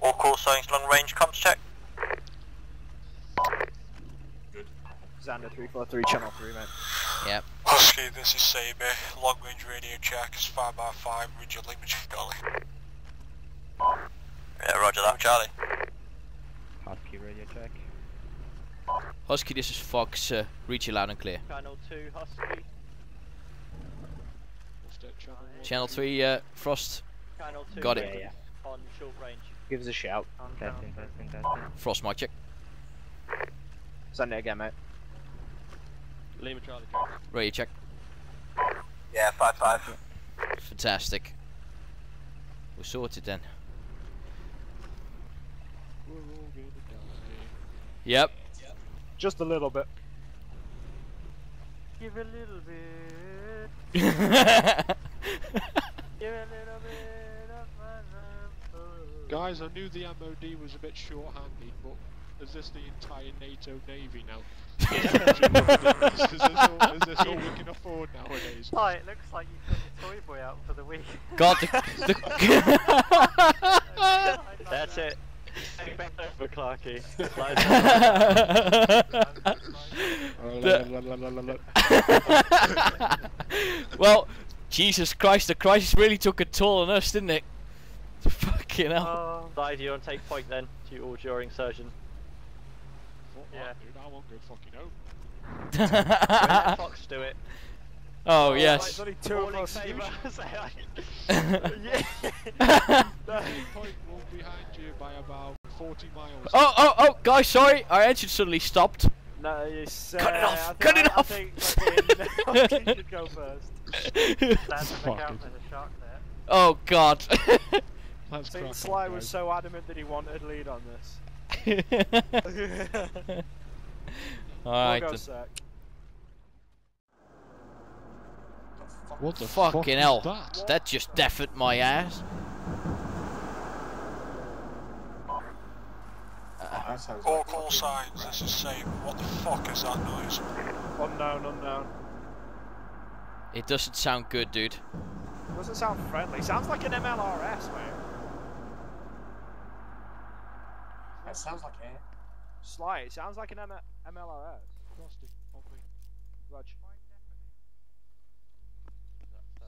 All call signs long range comms check. Good. Xander 343, channel 3, mate. Yep. Husky, this is Saber. Long range radio check is 5 by 5 Ridge Lima Charlie. Yeah, roger that, Charlie. Husky radio check. Husky, this is Fox. Uh, reach you loud and clear. Channel 2, Husky. Channel 3, uh, Frost. Channel 2, Got it. Yeah, yeah. On short range. Give us a shout. Testing, testing, testing. Frost mic check. Send it again, mate. Lima Charlie check. Radio check. Yeah, 5-5. Fantastic. We're sorted then. We're all gonna die. Yep. Just a little bit. Give a little bit. Give a little bit of my. Guys, I knew the MOD was a bit short-handed, but is this the entire NATO navy now? is, this all, is this all we can afford nowadays? Oh, it looks like you've got your toy boy out for the week. God, the, the That's it. For Clarky. well, Jesus Christ, the crisis really took a toll on us, didn't it? Fucking hell. Oh, Live, you want to take point then? To or during surgeon? Yeah. dude. I won't go fucking home. Fox do it. oh, oh yes. only two of us. Point will behind you by about 40 miles. Oh, oh, oh, guys, sorry. Our engine suddenly stopped. No, it's, uh, Cut it off, I think, cut it I, off. I think fucking should go first. That's the Fuck count it. for the shark there. oh, God. Let's I think Sly on, was so adamant that he wanted lead on this. Alright, we'll go then. sec. What the fucking was hell. that? That just deafened my ass. All call signs, this is Saber. What the fuck is that noise? Unknown, unknown. It doesn't sound good, dude. It doesn't sound friendly. Sounds like an MLRS, man. That sounds like air. Sly, it sounds like an M- MLRS. Frosty, on me. Rog.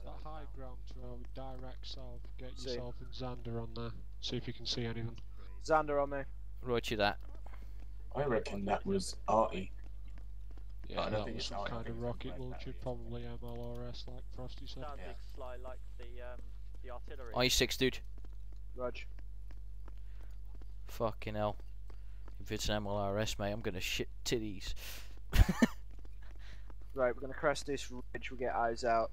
That high ground to direct south. Get See. yourself and Xander on there. See if you can see anything. Xander on me. Roger that. I reckon that was arty. Yeah, I don't think it's some kind of rocket launcher, probably MLRS like Frosty said. Sounds Yeah. big Sly like the um the artillery. I6, dude. Rog. Fucking hell. If it's an MLRS, mate, I'm gonna shit titties. Right, we're gonna crest this ridge. We'll get eyes out.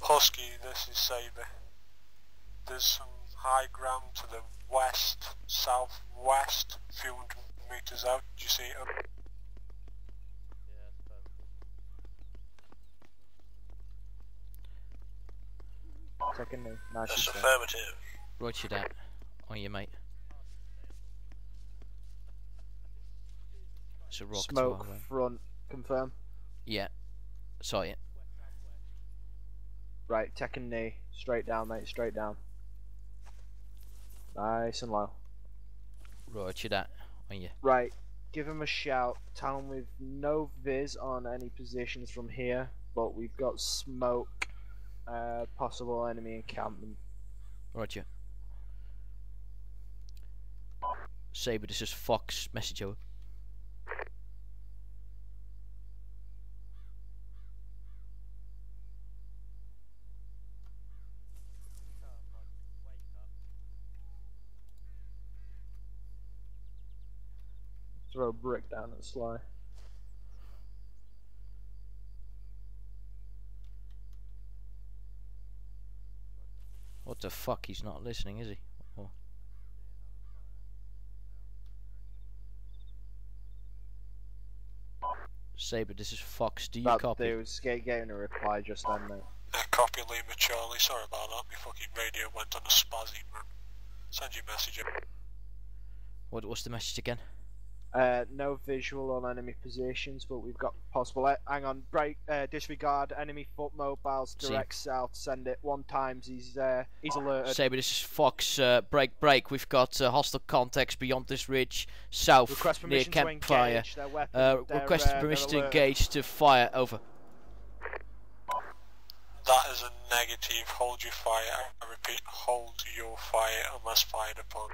Husky, this is Saber. There's some high ground to the west, southwest, a few hundred meters out. Do you see it? Yeah, it's. Second me. Nice. That's and straight. affirmative. Roger that. On you, mate. It's a rock to Smoke our way. front. Confirm. Yeah. Saw it. Right, tech and knee. Straight down, mate. Straight down. Nice and low. Roger that. On you. Right, give him a shout. Tell him we've no viz on any positions from here, but we've got smoke. Uh, possible enemy encampment. Roger. Saber, this is Fox. Message over. Throw a brick down at Sly. What the fuck? He's not listening, is he? Oh. Saber, this is Fox. Do you That copy? there was get, getting a reply just then, mate. Uh, copy Lima Charlie, sorry about that. My fucking radio went on a spazzy run. Send your message. What, what's the message again? Uh, no visual on enemy positions, but we've got possible. Uh, hang on, break. Uh, disregard enemy foot mobiles. See. Direct south. Send it one times. He's uh, he's alerted. Saber, this is Fox. Uh, break, break. We've got uh, hostile contacts beyond this ridge, south Request near campfire. engage. Their weapon. Uh, request uh, they're permission to alerted. engage to fire. Over. That is a negative. Hold your fire. I repeat, hold your fire unless fired upon.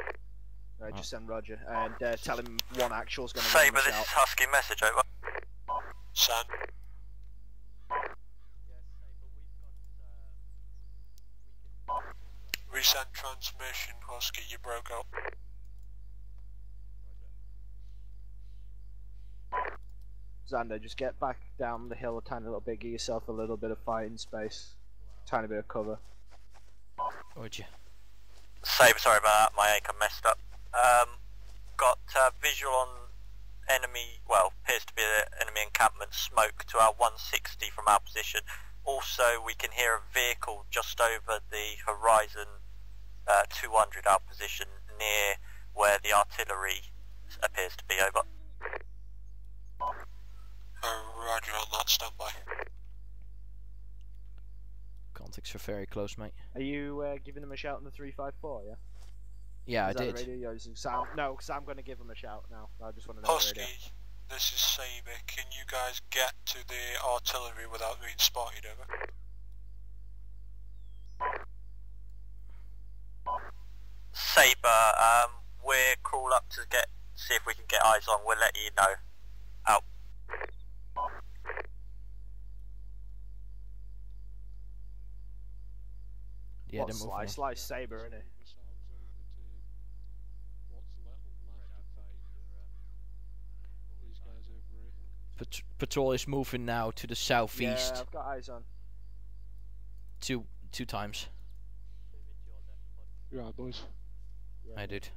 Right, just send Roger and uh, tell him one actual's going to give him Saber, this shout. is Husky message, over. Send. Resend transmission, Husky, you broke up. Xander, just get back down the hill a tiny little bit. Give yourself a little bit of fighting space. Tiny bit of cover. Roger. Saber, sorry about that, my acre messed up. Um, got uh, visual on enemy, well, appears to be an enemy encampment smoke to our 160 from our position. Also, we can hear a vehicle just over the horizon, uh, 200 our position, near where the artillery appears to be over. Uh, roger on that, standby. Contacts are very close, mate. Are you uh, giving them a shout on the 354, yeah? Yeah, Is I did. radio? Yeah, is it Sam? No, because I'm going to give him a shout now. I just want to know Husky, this is Saber. Can you guys get to the artillery without being spotted, over? Saber, um, we're crawl up to get see if we can get eyes on. We'll let you know. Out. Yeah, what don't slice? now. Slice Saber, innit? These guys over here. Pat- patrol is moving now to the southeast. Yeah, I've got eyes on. Two two times. You right, boys? Yeah. I did.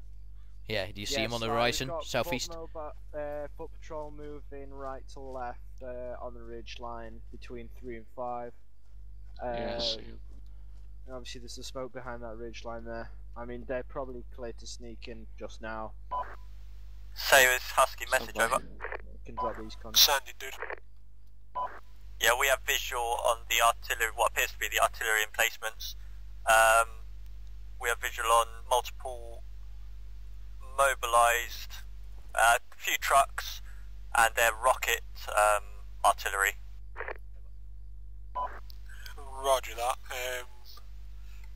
Yeah, do you see Yeah, him on the Sly, we've horizon, got southeast? Foot, mobi- uh, foot patrol moving right to left uh, on the ridge line between 3 and 5. Uh, yeah, see 'em. and obviously there's the smoke behind that ridge line there. I mean, they're probably clear to sneak in just now. Saber's Husky message, Standby. over. Can drop these cons. Send it, dude. Yeah, we have visual on the artillery, what appears to be the artillery emplacements. Um, we have visual on multiple mobilised, uh, few trucks, and their rocket um, artillery. Roger that. Um,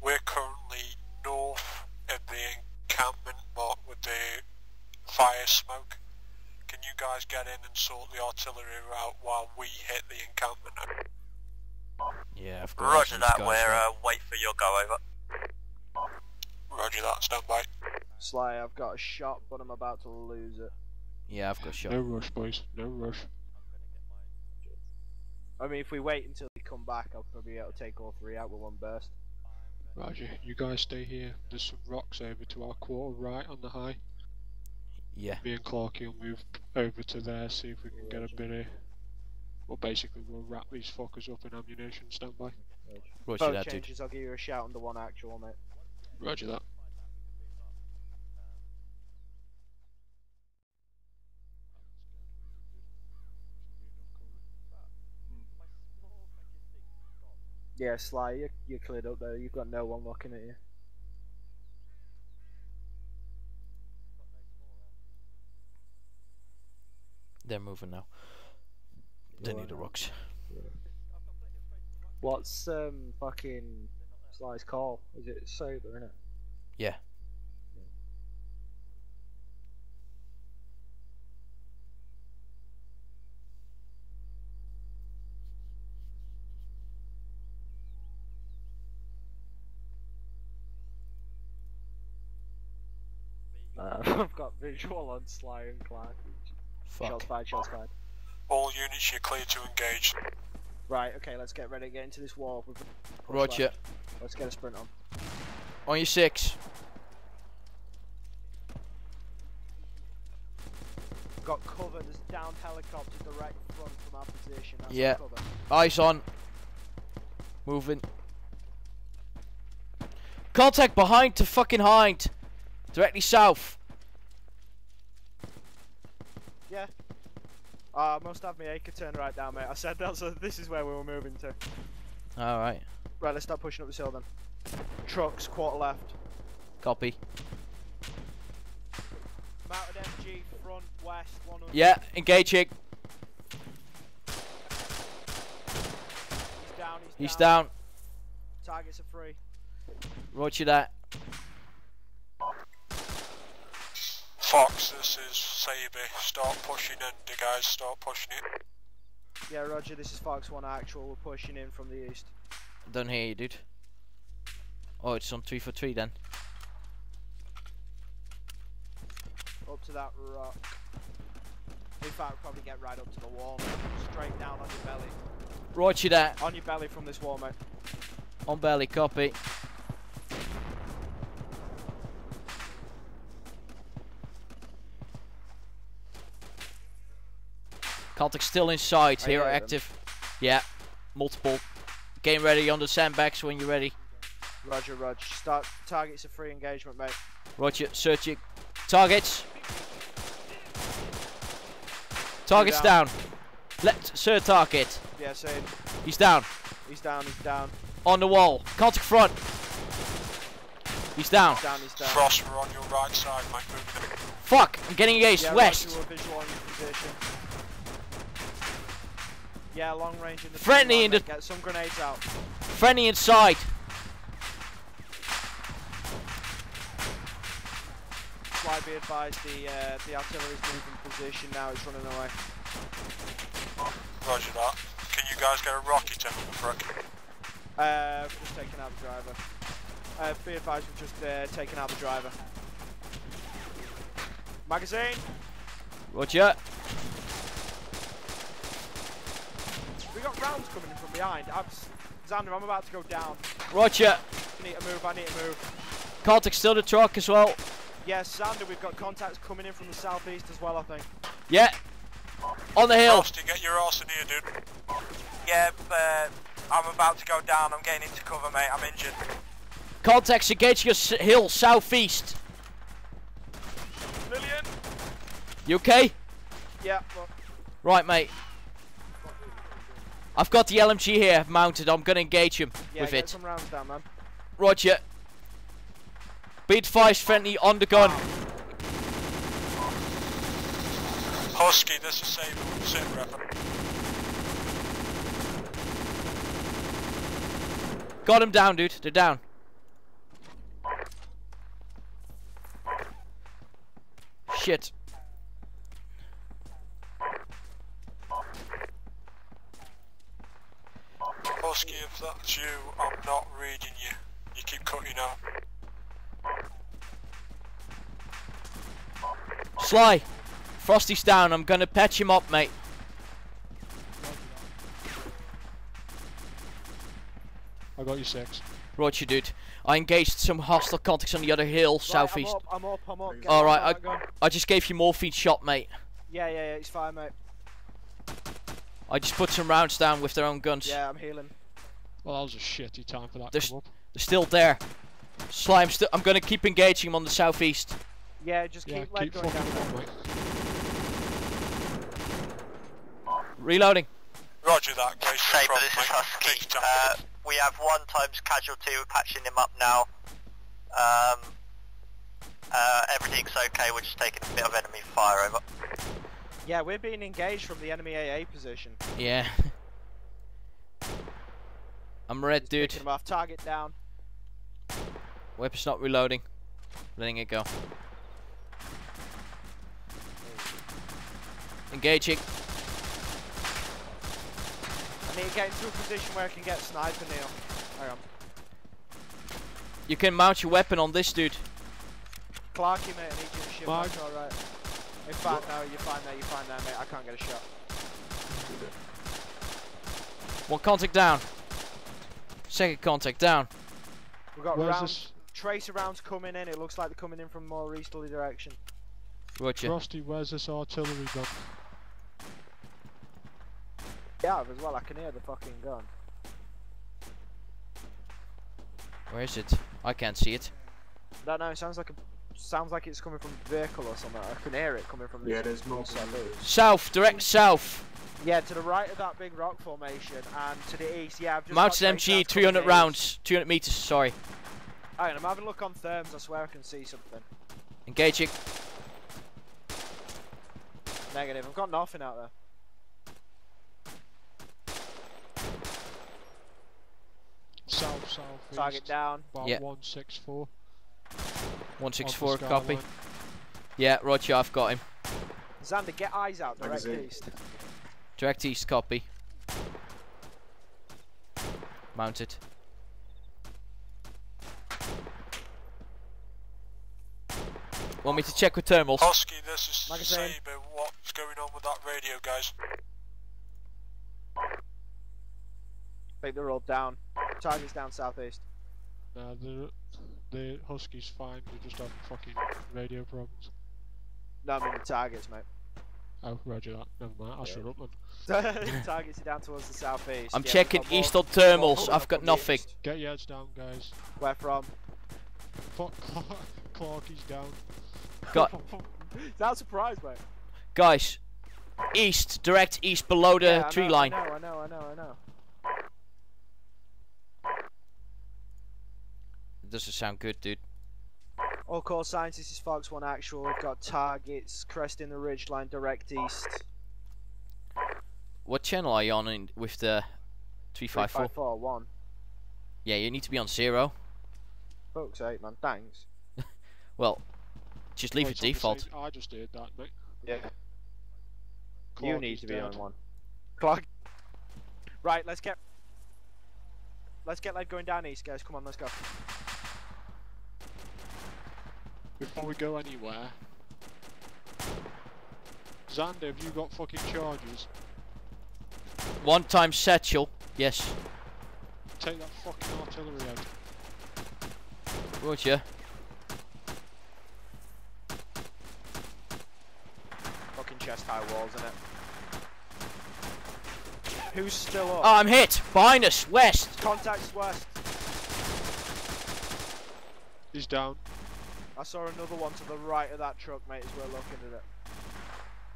we're currently north of the encampment, but with the fire smoke. Can you guys get in and sort the artillery out while we hit the encampment? Yeah, of course. Roger that, guys we're uh, wait for your go over. Roger that, stand by. Sly, I've got a shot, but I'm about to lose it. Yeah, I've got a shot. No rush, boys. No rush. I mean, if we wait until they come back, I'll probably be able to take all three out with one burst. Roger. You guys stay here. There's some rocks over to our quarter right on the high. Yeah. Me and Clarky will move over to there, see if we can get a bit of. Well, basically, we'll wrap these fuckers up in ammunition. Stand by. Roger Phone that, dude. changes, I'll give you a shout on the one actual, mate. Roger that. Yeah, Sly, you're, you're cleared up there. You've got no one looking at you. They're moving now. They need the rocks. What's um fucking Sly's call? Is it Saber, innit? Yeah. Uh, I've got visual on Sly and Clark. Shots fired, shots fired. All units, you're clear to engage. Right, okay, let's get ready to get into this wall. We've- Roger. Let's get a sprint on. On your six. Got cover, there's a downed helicopter direct front from our position. That's Yeah. cover. Eyes on. Moving. Contact behind to fucking hind. Directly south. Yeah. Ah, I must have my acre turned right down, mate. I said that's a, this is where we were moving to. Alright. Right, let's start pushing up this hill then. Trucks, quarter left. Copy. Mounted MG, front, west, 100. Yeah, engaging. He's down, he's, He's down. Targets are free. Roger that. Fox, this is Saby. Start pushing in, the guys start pushing it. Yeah, Roger, this is Fox 1 actual. We're pushing in from the east. Don't hear you, dude. Oh, it's on 3 for 3 then. Up to that rock. In fact, we'll probably get right up to the wall, mate. Straight down on your belly. Roger that. On your belly from this wall, mate. On belly, copy. Celtic still inside, I here hear them. active. Yeah, multiple. Game ready on the sandbags when you're ready. Roger, Roger. Start targets are free engagement, mate. Roger, searching. Targets. Targets down. down. Let sir target. Yeah, same. He's down. He's down, he's down. On the wall. Celtic front. He's down. He's down, he's down. Frost, we're on your right side, mate. Fuck! I'm getting engaged. Yeah, West. Roger, we're visual on your position. Yeah, long range in the Friendly tree in the- mate. Get some grenades out. Friendly inside. Fly be advised, the uh, the artillery's moving position now. It's running away. Roger that. Can you guys get a rocket in with a brick? Uh, we've just taken out the driver. Uh, be advised, we've just uh, taken out the driver. Magazine. Roger. We got rounds coming in from behind. I'm, Xander, I'm about to go down. Roger. I need to move. I need to move. Celtic still the truck as well. Yes, Xander, we've got contacts coming in from the southeast as well. I think. Yeah. On the hill. Frosty, get your arse in here, dude. Yeah, uh, I'm about to go down. I'm getting into cover, mate. I'm injured. Contacts engaging your hill southeast. Lillian. You okay? Yeah. Well, Right, mate. I've got the LMG here mounted. I'm gonna engage him yeah. with get it. some rounds down, man. Roger. Be advised, friendly on the gun. Husky, this is Saby. Sit rep. Got him down, dude. They're down. Shit. Husky, if that's you, I'm not reading you. You keep cutting out. Sly. Frosty's down. I'm gonna patch him up, mate. I got you six. Roger, dude. I engaged some hostile contacts on the other hill, Right, southeast. I'm up. I'm up. I'm up. Get All on right, that. I just gave you morphine shot, mate. Yeah, yeah, yeah. It's fine, mate. I just put some rounds down with their own guns. Yeah, I'm healing. Well, that was a shitty time for that There's- to come up. They're still there. Sly, I'm, still. I'm gonna keep engaging them on the southeast. Yeah, just Yeah, keep, lead keep going down. up, mate. Reloading. Roger that, case Saber, from, this is. Husky. Uh, we have one times casualty. We're patching him up now. Um, uh, everything's okay. We're just taking a bit of enemy fire over. Yeah, we're being engaged from the enemy AA position. Yeah. I'm red, Just dude. picking 'em off. Target down. Weapon's not reloading. Letting it go. Engaging. I need to get into a position where I can get sniper, Neil. Hang on. You can mount your weapon on this dude. Clarky, mate, I need you to shoot. Mark. That's alright. In fact, no, you're fine there, you're fine there, mate. I can't get a shot. One contact down. Second contact down. We've got Where's rounds, this? tracer rounds coming in. It looks like they're coming in from more easterly direction. Roger. Frosty, where's this artillery gun? Yeah, as well. I can hear the fucking gun. Where is it? I can't see it. I Don't know. It sounds like a sounds like it's coming from vehicle or something. I can hear it coming from the Yeah, there's more. South, direct south. Yeah, to the right of that big rock formation and to the east. Yeah, I've just. Mounted MG, 300 rounds, 200 meters. Sorry. Hang on, I'm having a look on therms. I swear I can see something. Engaging. Negative. I've got nothing out there. South, south. Target down. About yep. one six four. 164, copy. Line. Yeah, roger, I've got him. Xander, get eyes out, direct east. Direct east, copy. Mounted. Want me to check with thermals? Husky, this is Magazine. Saber. What's going on with that radio, guys? I think they're all down. Target's down southeast. Uh, the the Husky's fine. They just have fucking radio problems. No, I mean the targets, mate. Oh, roger that. Never mind. I'll shut up then. targets are down towards the southeast. I'm yeah, checking east on more thermals. I've got nothing. east. Get your heads down, guys. Where from? Fuck Clark. Clark, he's down. Got Not surprised, mate. guys. East, direct east below the Yeah, tree know, line. I know, I know, I know, I know. Doesn't sound good, dude. All call signs, this is Fox 1 actual. We've got targets cresting the ridge line direct east. What channel are you on in, with the 354? 354 1. Yeah, you need to be on zero. Fuck's sake, man. Thanks. Well, just leave Oh, it it's on the default. I just did that, mate. Yeah. you need to be dead. on one. Clark. Right, let's get. Let's get like going down east, guys. Come on, let's go. Before we go anywhere, Xander, have you got fucking charges? One time satchel. Yes. Take that fucking artillery out. Roger. Fucking chest high walls, isn't it? Who's still up? Oh, I'm hit. Behind us, west. Contacts west. He's down. I saw another one to the right of that truck, mate, as we're looking at it.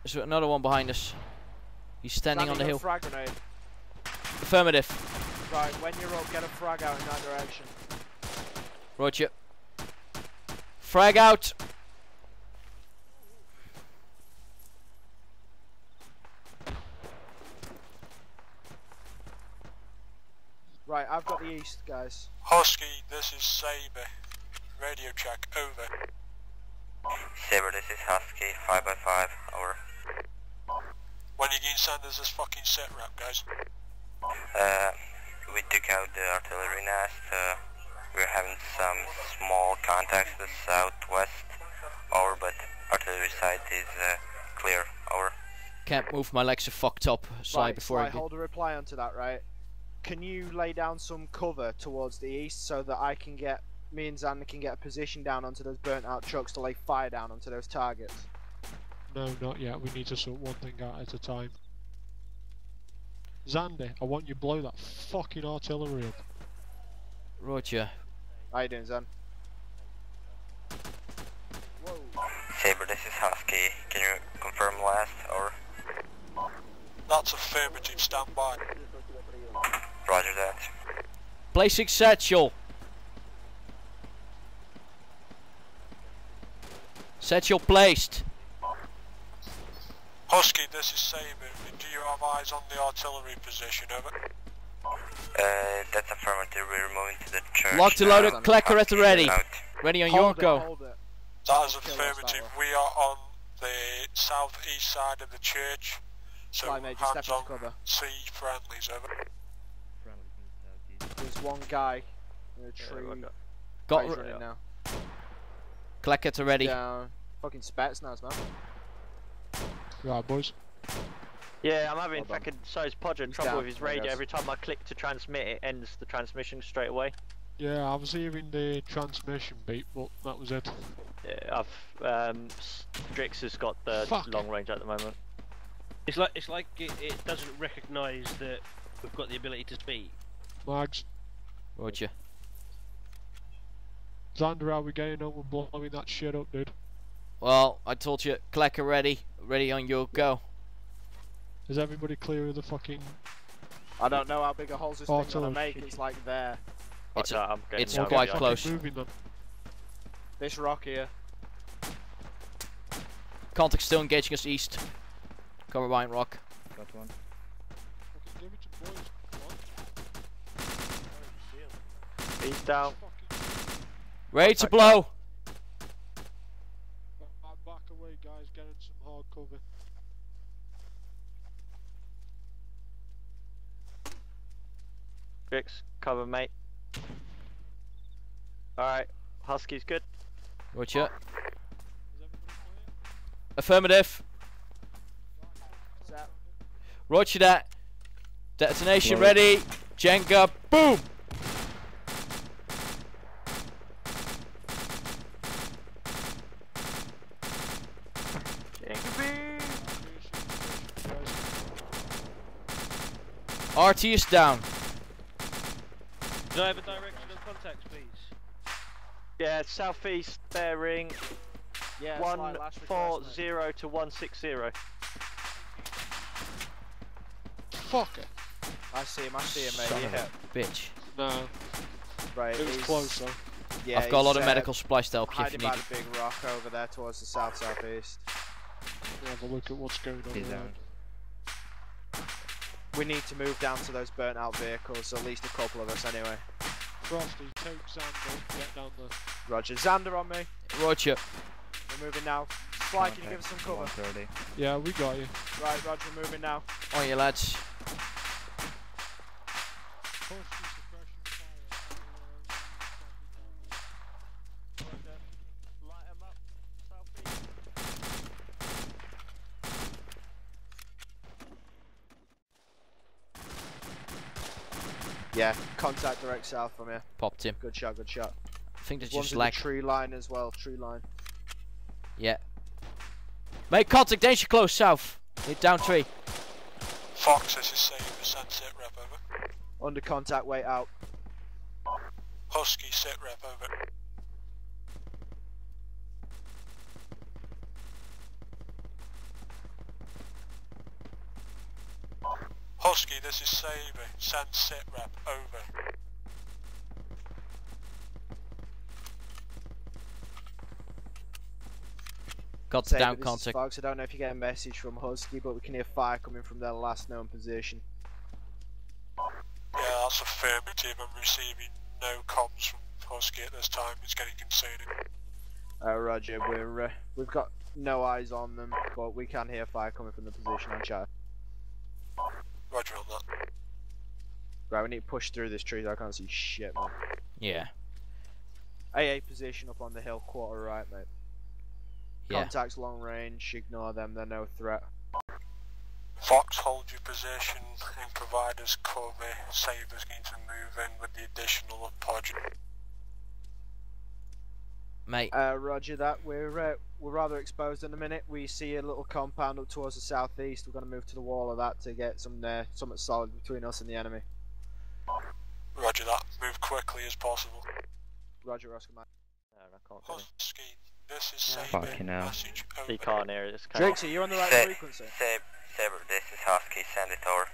There's another one behind us. He's standing on the hill. a Frag grenade. Affirmative. Right, when you're up, get a frag out in that direction. Roger. Frag out. Right, I've got the east, guys. Husky, this is Saber. Radio check, over. Saber, this is Husky, 5 by 5 over. When you can send us this fucking sit rep, guys. Uh, we took out the artillery nest. Uh, we're having some small contacts to the southwest. Over, but artillery site is uh, clear. Over. Can't move. My legs are fucked up. Sorry right, before I Sly, get... hold a reply onto that, right? Can you lay down some cover towards the east so that I can get, me and Xander can get a position down onto those burnt out trucks to lay fire down onto those targets? No, not yet. We need to sort one thing out at a time. Xander, I want you to blow that fucking artillery up. Roger. How you doing, Xan? Whoa. Saber, this is Husky. Can you confirm last? Over. That's affirmative, stand by. Roger that. Placing satchel. Satchel placed. Husky, this is Saber. Do you have eyes on the artillery position, over? Uh, that's affirmative. We're moving to the church. Locked and loaded. Clacker at the ready. out. Ready on your it, go. hold it. That is Kill us, affirmative. We are on the southeast side of the church. So Sly, mate, just hands on cover. sea friendlies, over. There's one guy in a tree. Got Guy's r- now. Clacker at the ready. Down. Fucking spats now, man. Right, boys. Yeah, I'm having Hold on. fucking size Podger He's trouble down, with his radio. Every time I click to transmit, it ends the transmission straight away. Yeah, I was hearing the transmission beep, but that was it. Yeah, I've um, Drix has got the Fuck. long range at the moment. It's like it's like it, it doesn't recognise that we've got the ability to speak. Mags, Roger. Xander, how we getting on with blowing that shit up, dude? Well, I told you, Clacker ready, ready on your go. Is everybody clear of the fucking... I don't know how big a hole's this thing gonna make. It's like there. It's Fuck that, I'm getting it's quite close. This rock here. Contact still engaging us east. Cover Vine Rock. Got one. Fucking give it to boys. Come. He's down. Ready to blow. back, back away, guys. Get in some hard cover. Grix, cover mate. Alright, Husky's good. Roger. Is everybody clear? Affirmative. Roger that. Detonation ready. Jenga. Boom. RT is down. Do I have a direction of contact, please? Yeah, southeast bearing Yeah. one slight lash four request, mate. zero to one six zero. Fuck it. I see him. I see him, Son mate. of Yeah. a bitch. No, Right. it was he's- close though. Yeah, I've got a lot of uh, medical supplies to help you if you Hiding by need the big rock over there towards the south southeast. We'll have a look at what's going on. He's around. down. We need to move down to those burnt out vehicles, at least a couple of us anyway. Frosty, take Xander, get down the... Roger. Xander on me. Roger. We're moving now. Sly, can you give us some cover? 130. Yeah, we got you. Right, Roger, we're moving now. On you lads. Push Yeah, contact direct south from here. Popped him. Good shot, good shot. I think there's One's just in lag. the tree line as well, tree line. Yeah. Make contact. Danger close south. Hit down tree. Fox, this is Saber, send sit rep over. Under contact, wait out. Husky, sit rep over. Husky, this is Saber, send sit rep over. Got Saber, down this is contact. Fox. I don't know if you get a message from Husky, but we can hear fire coming from their last known position. Yeah, that's affirmative. I'm receiving no comms from Husky at this time. It's getting concerning. Uh, Roger, we're uh, we've got no eyes on them, but we can hear fire coming from the position on chat. Roger on that. Right, we need to push through this tree. So I can't see shit, man. Yeah. AA position up on the hill, quarter right, mate. Yeah. Contacts long range. Ignore them. They're no threat. Fox, hold your position and provide us cover. Saber's going to move in with the additional of Podge. Mate. Uh, Roger that. We're uh, we're rather exposed in a minute. We see a little compound up towards the southeast. We're going to move to the wall of that to get some uh, something solid between us and the enemy. Roger that. Move quickly as possible. Roger, Oscar. Man. No, I can't. Husky, this is Saber. Fucking hell. Message over. He can't hear it. It's Drakes, are you on the right Say- frequency? Sab- Saber, this is Husky, send it over.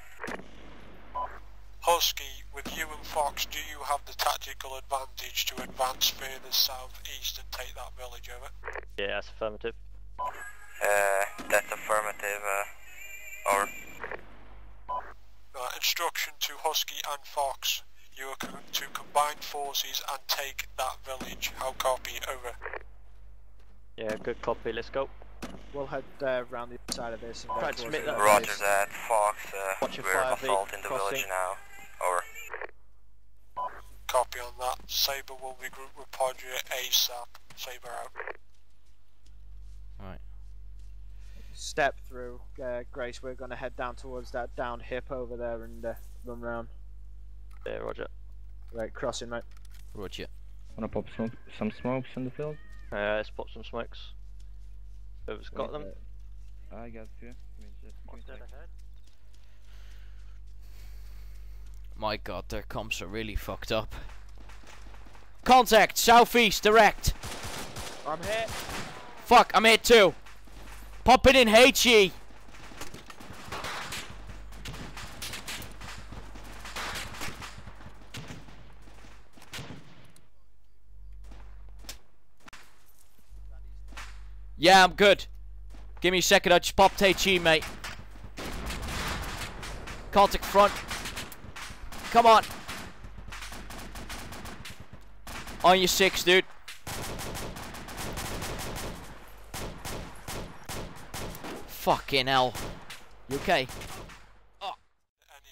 Husky, with you and Fox, do you have the tactical advantage to advance further southeast and take that village over? Yeah, that's affirmative. Uh, that's affirmative, uh, over. Uh, instruction to Husky and Fox. You are co- to combine forces and take that village. How copy? Over. Yeah, good copy. Let's go. We'll head uh, around the other side of this and Right, submit that. Roger northeast. that, Fox, uh, Watch your we're fire, assaulting the crossing. village now. Over. Copy on that. Saber will regroup with Podger ASAP. Saber out. Right. Step through, uh, Grace. We're going to head down towards that down hip over there and uh, run round. Yeah, Roger. Right, crossing, mate. Roger. Wanna pop some some smokes in the field? Uh, let's pop some smokes. Whoever's got them. I got you. Give a sec- give me a What's sec. dead ahead? My god, their comps are really fucked up. Contact, southeast, direct. I'm hit. Fuck, I'm hit too. Pop it in HE. Yeah, I'm good. Give me a second, I just popped HE, mate. Celtic front. Come on. On your six, dude. Fucking hell. You okay? Any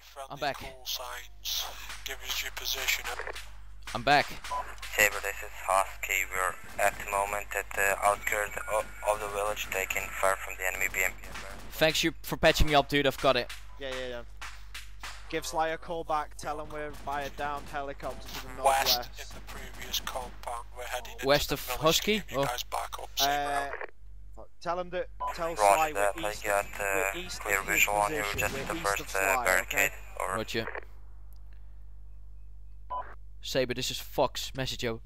friendly I'm back. call signs, give us your position. I'm back. Saber, this is Husky. We're at the moment at the outskirts of, of the village, taking fire from the enemy BMP. Thanks you for patching me up, dude. I've got it. Yeah, yeah, yeah. Give Sly a call back. Tell him we're by a downed helicopter to the West northwest. in the previous compound, we're heading West the of village Husky? to you Oh. guys back up. Saber Uh, out. fuck, tell him that. Tell Sly Roger that, we're I east got uh, we're east clear of his visual on you, position. just we're the east first of uh, barricade. Okay? Over. Roger. Saber, this is Fox. Message out.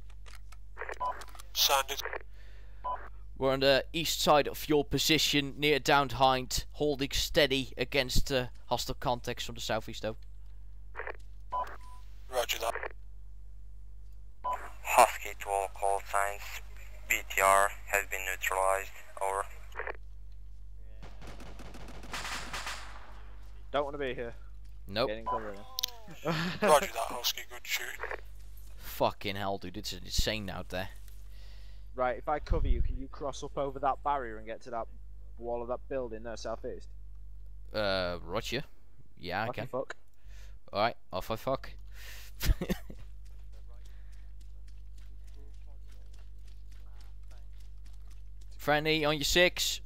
Sanded. We're on the east side of your position, near downed hind, holding steady against uh, hostile contacts from the southeast, though. Roger that. Husky to all call signs. BTR has been neutralized. Over. Don't want to be here. Nope. Getting cover. Roger that, Husky. Good shooting. Fucking hell, dude. It's insane out there. Right, if I cover you, can you cross up over that barrier and get to that wall of that building there, southeast? Uh, Roger. Yeah, I What can. fuck? Alright, off I fuck. Friendly on your six.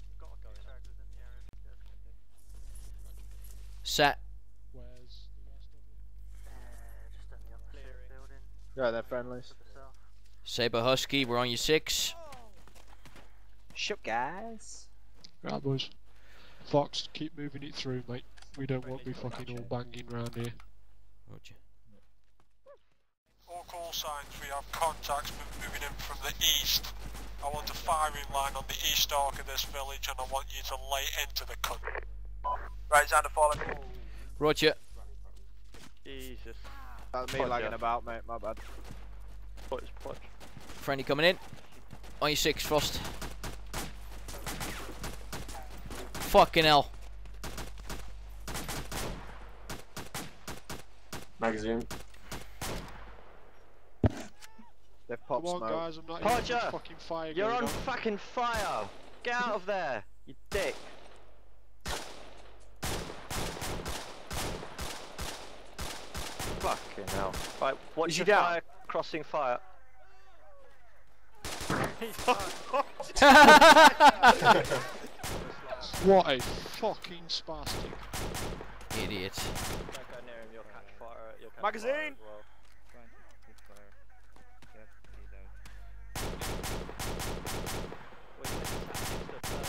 Set. Where's the rest of? Yeah, they're friendlies. Saber Husky, we're on your six. Shut, guys. Right, boys. Fox, keep moving it through, mate. We don't want to be fucking all banging round here. Roger. All call signs, we have contacts moving in from the east. I want a firing line on the east arc of this village and I want you to lay into the cut. Right, Xander falling. Roger. Jesus. That's me Roger. lagging about, mate. My bad. Put, put. Friendly coming in. On your six, Frost. Fucking hell. Magazine. They've popped Come on, smoke. guys, I'm not Podger, even fucking fire You're going on fucking fire! Get out of there, you dick! Fucking hell. Right, what's Is your he down? fire crossing fire. What a fucking spastic. Idiot. Don't go near him, you'll catch fire. You'll catch Magazine! fire as well. Well, you just have to, uh,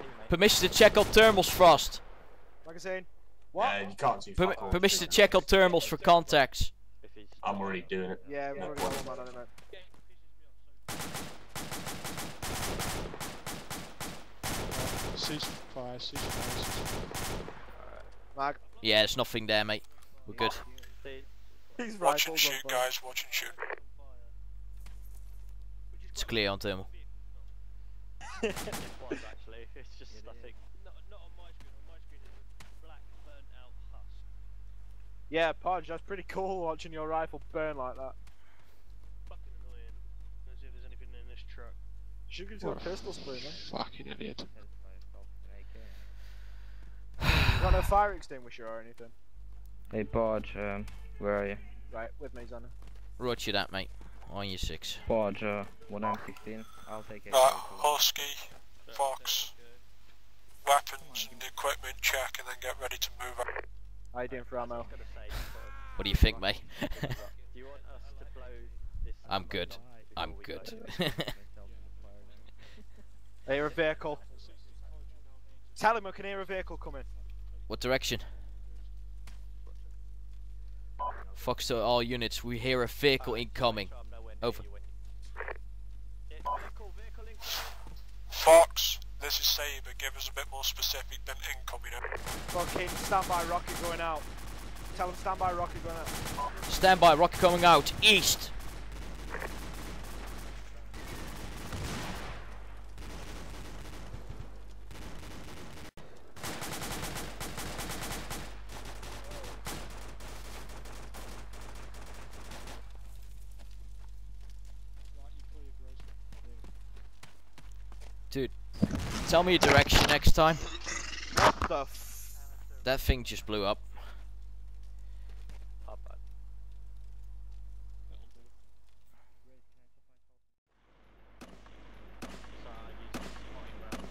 teammate. Permission to check on thermals, Frost. Magazine. What? Uh, you can't do Permi permission to check on thermals for contacts. I'm already doing it. Yeah, we've No already got one man on it. Ceasefire, ceasefire, ceasefire. Mag. Yeah, there's nothing there, mate. We're good. See, He's Watch and shoot, guys. Watch and shoot. It's clear on thermal. it was actually. It's just, I think. Not, not on my screen. On my screen it's a black burnt out husk. Yeah, Podge, that's pretty cool watching your rifle burn like that. Fucking annoying. Let's see if there's anything in this truck. Should get to a pistol spree, man. Fucking idiot. Got no fire extinguisher or anything? Hey, Podge, um, where are you? Right, with me, Xander. Roger that, mate. On your six. Podge, uh, 1M16. I'll take it. Right, Husky, Fox, weapons and equipment check and then get ready to move out. How you doing for ammo? Gotta say, What do you think, mate? do you want us to blow this? I'm good. I'm good. go? I hear a vehicle. Tell him I can hear a vehicle coming. what direction? Fox to all units. We hear a vehicle incoming. I'm Over. Fox, this is Saber. Give us a bit more specific than incoming. Fucking stand by rocket going out. Tell them standby rocket going out. Standby rocket coming out. East. Tell me your direction next time. What the f... That thing just blew up. Target bad. So I use the spotting ground.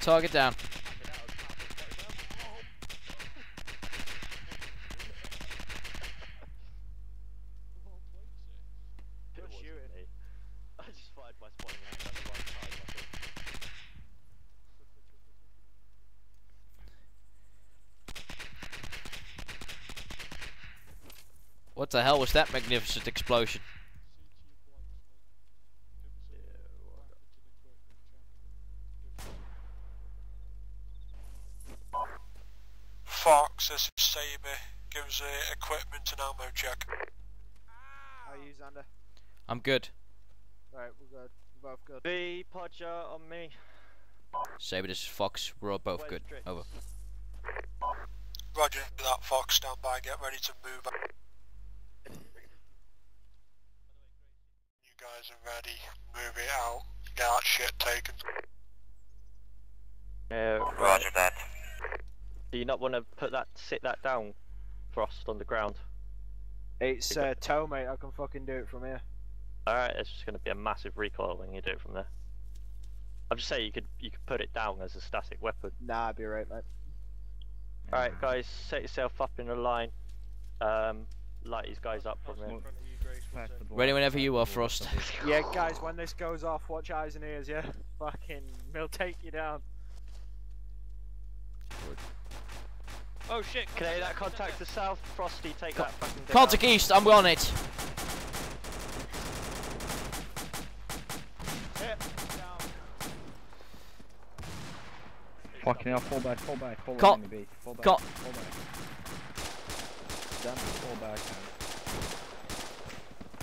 Target down. It wasn't me. I just fired my spotting round at the right time. I think. What the hell was that magnificent explosion? Fox, this is Saber. Give us a equipment and ammo check. How are you, Xander? I'm good. Right, we're good. We're both good. B Podger on me. Saber, this is Fox. We're all both Where's good. Drix? Over. Roger that, Fox. Stand by. Get ready to move. out. You guys are ready. Move it out. Get that shit taken. Yeah, Roger that. Do you not want to put that, sit that down, Frost, on the ground? It's uh, toe, mate. I can fucking do it from here. Alright, it's just going to be a massive recoil when you do it from there. I'm just saying you could you could put it down as a static weapon. Nah, I'd be right, mate. Alright, guys, set yourself up in a line. Um, light these guys up from there. Smash. Ready whenever you are, Frost. Yeah, guys, when this goes off, watch eyes and ears, yeah? Fucking, we'll take you down. Oh shit! Okay, that contact to south. Frosty, take that fucking thing Contact out. east. I'm on it. Hit. Down. Fucking hell, fall back, fall back, fall back, enemy base, fall back, fall back. Damn, fall back, man.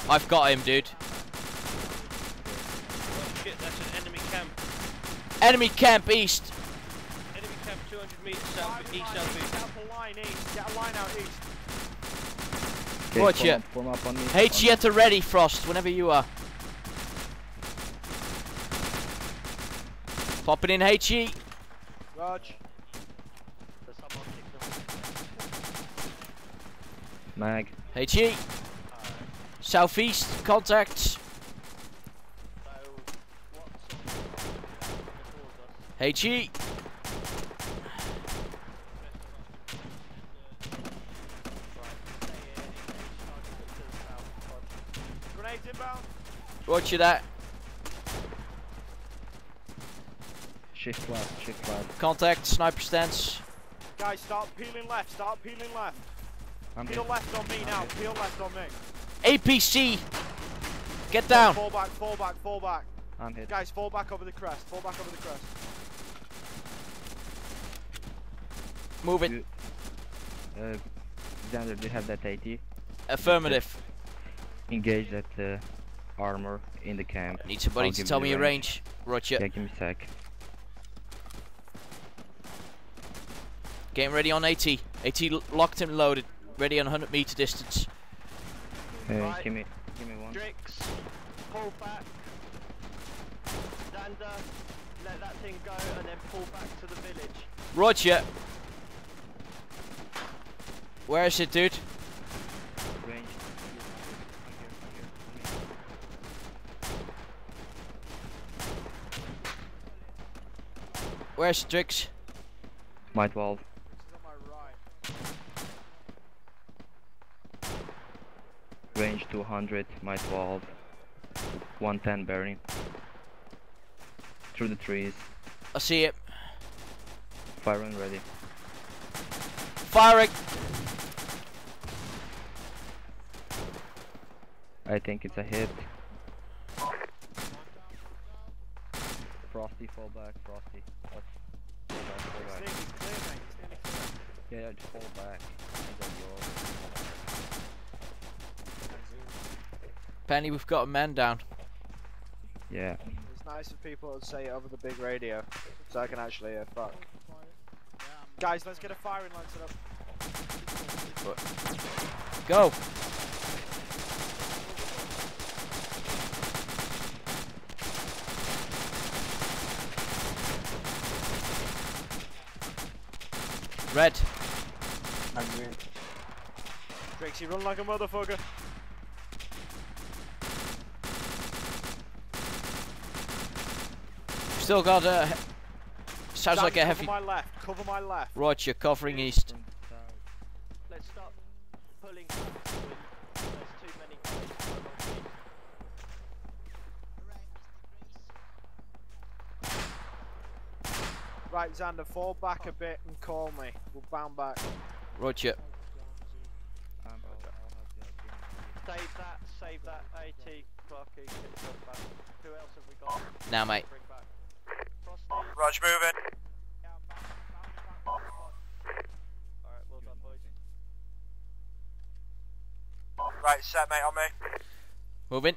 I've got him, dude. Oh shit! That's an enemy camp. Enemy camp east. Enemy camp 200 meters south, east line, southeast. Get up a line east. Get a line out east. Okay, Watch form it. up, Form up on me. HE at the ready, Frost. Whenever you are. Popping in HE. Rog. Does someone kick? Mag. HE. Southeast. Contacts. So, what sort of towards us? HE. Roger that. Shift left, shift left. Contact. Sniper stance. Guys, start peeling left. Start peeling left. I'm Peel hit. left on me now. hit. Peel left on me. APC. Get down. Fall back, fall back, fall back. I'm hit. Guys, fall back over the crest. Fall back over the crest. Move it. You- Uh, Xander, do you have that AT? Affirmative. Engage that uh, armor in the camp. Need somebody I'll to tell me the your range. Roger. Yeah, give me a sec. Getting ready on AT. AT locked and loaded. Ready on 100 meter distance. Hey, right. give me, give me one. Drix, pull back. Xander, let that thing go and then pull back to the village. Roger. Where is it, dude? Range. Where's Drix? My 12. Range 200. Might valve. 110 bearing. Through the trees. I see it. Fire and ready. Firing. I think it's a hit. Frosty, fall back, Frosty. Up. Fall back, fall back. He's clear, mate. He's nearly clear. Yeah, yeah, just fall back. And then you're- Penny, we've got a man down. Yeah. It's nice of people to say it over the big radio, so I can actually hear. Fuck. Guys, let's get a firing line set up. Go. Red. I'm green. Trixie, run like a motherfucker. Still got a. Sounds Dan, like a cover heavy. my left. Cover my left. Roger, covering east. Let's start pulling there's too many guys on our feet. Right, Xander, fall back a bit and call me. We'll bound back. Roger. Um, I'll, I'll have the green. Save that, save that. AT, Clarky, get yourself back. Who else have we got? Now, mate. Bring back. Frosty. Roger, moving. Alright, well done, boys. Right, set, mate, on me. Moving.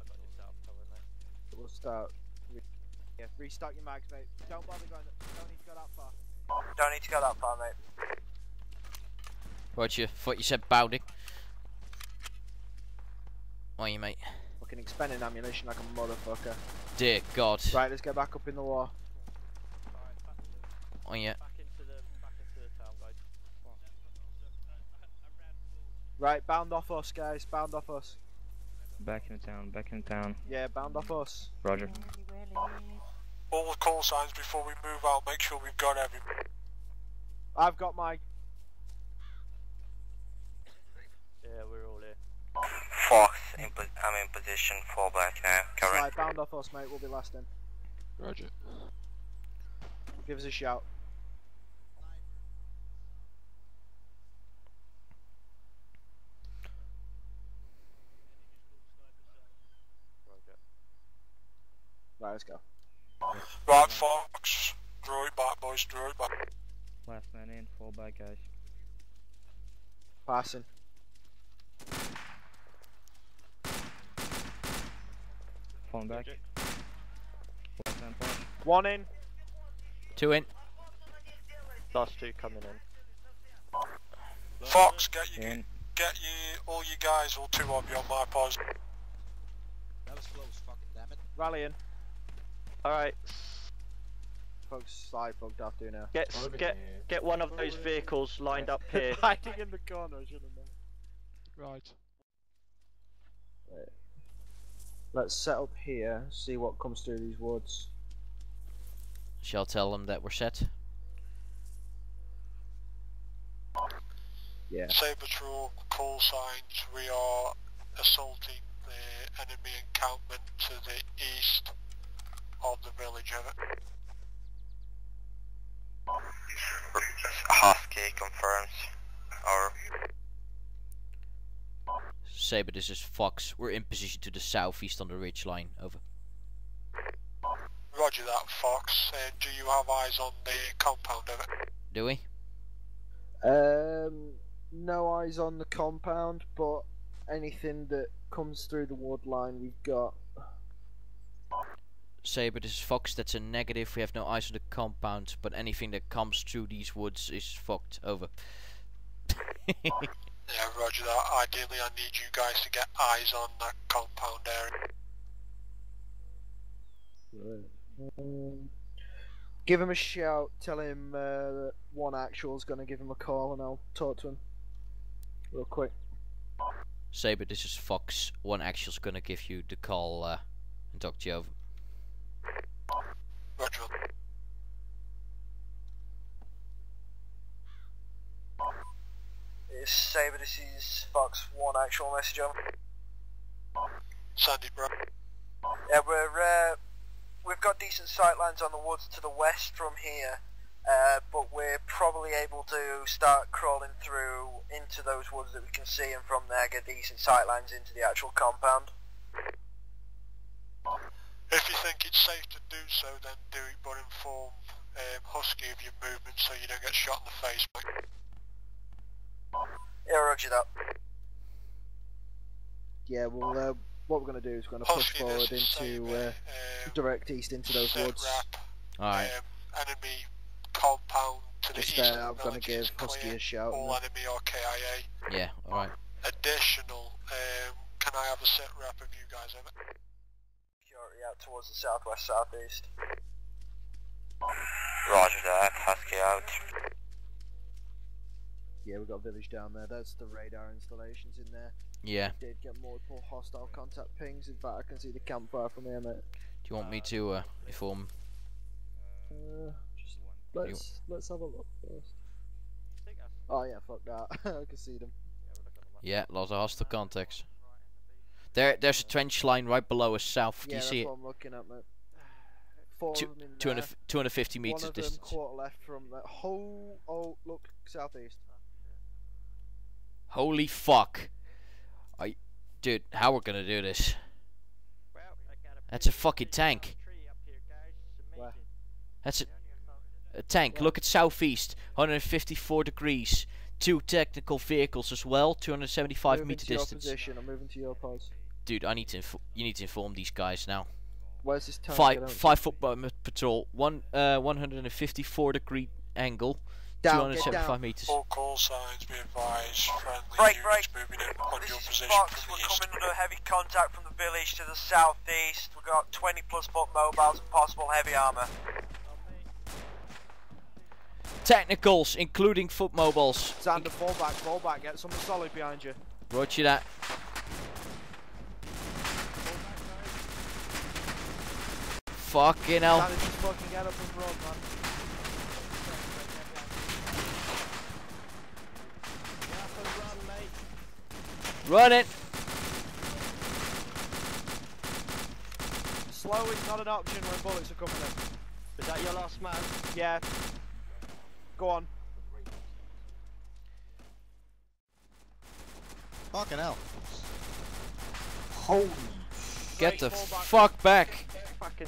I got yourself covered, mate. We'll start. Re- yeah, restock your mags, mate. Don't bother going. Don't need to go that far. Don't need to go that far, mate. Roger. Thought you said bounding. Why you, mate? Fucking expending ammunition like a motherfucker. Dear God. Right, let's get back up in the war. Oh yeah. back into the back into the town, guys. Right, bound off us, guys. Bound off us. Back in the town, back in the town. Yeah, bound off us. Roger. All the call signs before we move out, make sure we've got everyone. I've got my. Yeah, we're all here. Fox, in po- I'm in position, fall back now. Right, bound off us, mate. We'll be last in. Roger. Give us a shout. Roger. Right, let's go. Right, Fox. Draw it back, boys, draw it back. Last man in, fall back, guys. Passing. Falling back. Roger. Last push. One in. Two in. Last two coming in. Fox, get you, In. get you, all you guys, all two of you on my pause. Rallying. Alright, Folks, slide bugged off, do now. get Over get here. get one of those vehicles lined up here. Hiding in the corner, I should have known. Right. Let's set up here, see what comes through these woods. Shall tell them that we're set. Yeah. Saber patrol, call signs, we are assaulting the enemy encampment to the east of the village of it. Husky confirms. Or Saber, this is Fox. We're in position to the southeast on the ridge line. Over. Roger that, Fox. Uh, do you have eyes on the compound of it? Do we? Um, no eyes on the compound, but anything that comes through the wood line, we've got. Saber, this is Fox. That's a negative. We have no eyes on the compound, but anything that comes through these woods is fucked. Over. Yeah, roger that. Ideally, I need you guys to get eyes on that compound area. Um, give him a shout. Tell him uh, that one actual's gonna give him a call, and I'll talk to him real quick. Saber, this is Fox. One actual's gonna give you the call uh, and talk to you over. Roger. It's Saber, this is Fox 1 actual message over. Sandy, bro. Yeah, we're, uh, we've got decent sight lines on the woods to the west from here. Uh, but we're probably able to start crawling through into those woods that we can see and from there get decent sight lines into the actual compound. If you think it's safe to do so, then do it, but inform um, Husky of your movement so you don't get shot in the face. mate. Yeah, roger that. Yeah, well, uh, what we're going to do is we're going to push forward into uh, um, direct east into those woods. wrap, Alright. um, enemy compound to the east uh, of I'm going to give Husky clear. a shout. All and enemy or KIA. Yeah, alright. Additional, um, can I have a sit rep of you guys over? Security out towards the southwest southeast. Roger that, Husky out. Yeah, we've got a village down there. That's the radar installations in there. Yeah. Did get multiple hostile contact pings. In fact, I can see the campfire from here, mate. Do you want me to uh, inform? Uh, let's let's have a look first. Oh yeah, fuck that. I can see them. Yeah, lots of hostile contacts. There, there's a trench line right below us south. Do yeah, you that's see it? what I'm looking at, mate. Four Two, of them in 200, there. 250 meters One of them distance. quarter left from that whole. Oh, look, southeast. Holy fuck! I, dude, how we're gonna do this? That's a fucking tank. That's a, a tank. Look at southeast, 154 degrees. Two technical vehicles as well, 275 moving meter distance. position. I'm moving to your pose. Dude, I need to. Inf- you need to inform these guys now. Where's this tank? Five five foot patrol. One uh 154 degree angle. Down, get 275 down. meters. All call signs be advised. Friendly Break, units moving in on This your is position Fox. We're east. coming under heavy contact from the village to the southeast. We've got 20 plus foot mobiles and possible heavy armour. Technicals, including foot mobiles. Xander, fall back, fall back. Get someone solid behind you. Roger that. Fucking hell. Xander, just fucking get up and run, man. Run it. Slow is not an option when bullets are coming in. Is that your last man? Yeah. Go on. Fucking hell. Holy Get the fall back. fuck back. Fucking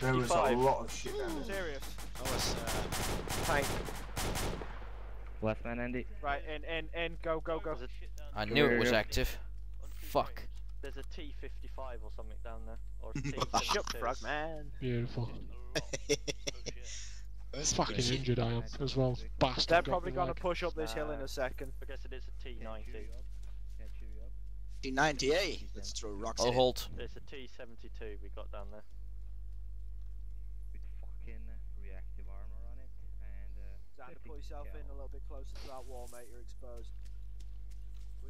There was a T55. lot of shit down there. Serious. That was, uh, Tank. Last man, Andy. Right, in, in, in. Go, go, go. There's a, I knew it was active. Fuck. there's a T55 or something down there. Or a Shut T72. frog, man. Beautiful. That's Fucking shit. injured I am as well. Bastard. They're probably gonna leg. push up this hill in a second. I guess it is a T90. T98. Let's throw rocks I'll at it. hold. It's a T72 we got down there. With fucking reactive armor on it. And, uh. Xander, 50 pull yourself in a little bit closer to that wall, mate. You're exposed.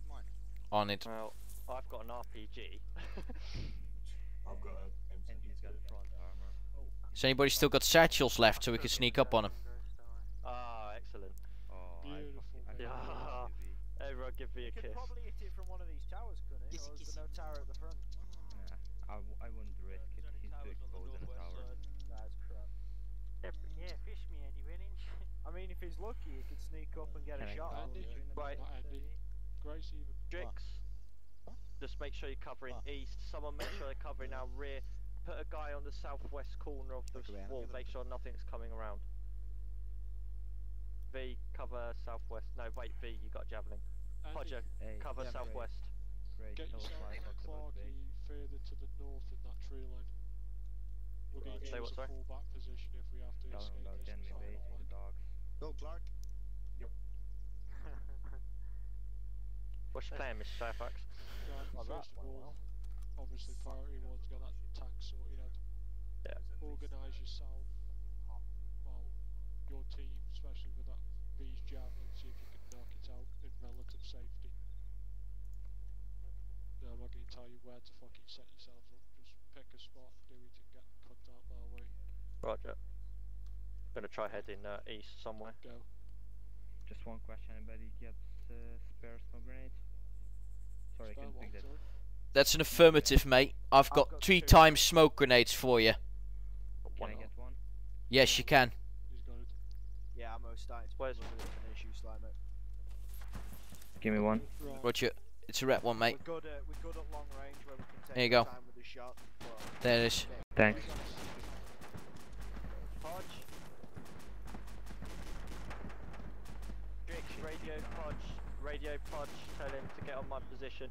Wouldn't. On it. Well, I've got an RPG. I've got a And he's got front armor. Has anybody still got satchels left so we can sneak up on them? Ah, excellent. Oh, Beautiful. fucking- I Yeah. fucking love you. Everyone give me a You could kiss. probably hit it from one of these towers, couldn't it? Kissy, Or is kissy. there no tower at the front? Nah, I, w- I wouldn't risk it. He's too exposed in a tower. That's crap. Yeah, fish me, Eddie Winnings. I mean, if he's lucky, he could sneak up and get Can a I shot. on Andy? him. Right. Not Grace even. Drix. Just make sure you're covering What? east. Someone make sure they're covering our rear. Put a guy on the southwest corner of the Look wall. Make sure nothing's coming around. V, cover southwest. No, wait, V, you got javelin. Podger, Hey, cover yeah, southwest. Great. get yourself and Clarky further to the north in that tree line. We're going to Say give what, us a sorry? full back position if we have to Tell escape him about this the enemy fight base, line. the dogs. Go, Clark. What's your plan, Mr. Fairfax? Right, Well, first of all, well. obviously priority one's got that tank sorted out. Yeah. Organise yourself, well, your team, especially with that V's javelin, see if you can knock it out in relative safety. No, I'm not going to tell you where to fucking set yourselves up. Just pick a spot, do it, and get cut out my way. Roger. Gonna try heading uh, east somewhere. Go. Just one question. Anybody gets uh, spare smoke grenades? Sorry, I couldn't pick that. That's an affirmative, mate. I've got, got three two. times smoke grenades for you. Can I get one? Yes, you can. He's got starting to Where's- become a bit of an issue, Sly. Give me one. Roger. It's a red one, mate. We're good at, we're good at long range where we can take There you go. time with the shot. There it is. Thanks. Podge. Drix, radio Podge. Radio Podge, tell him to get on my position.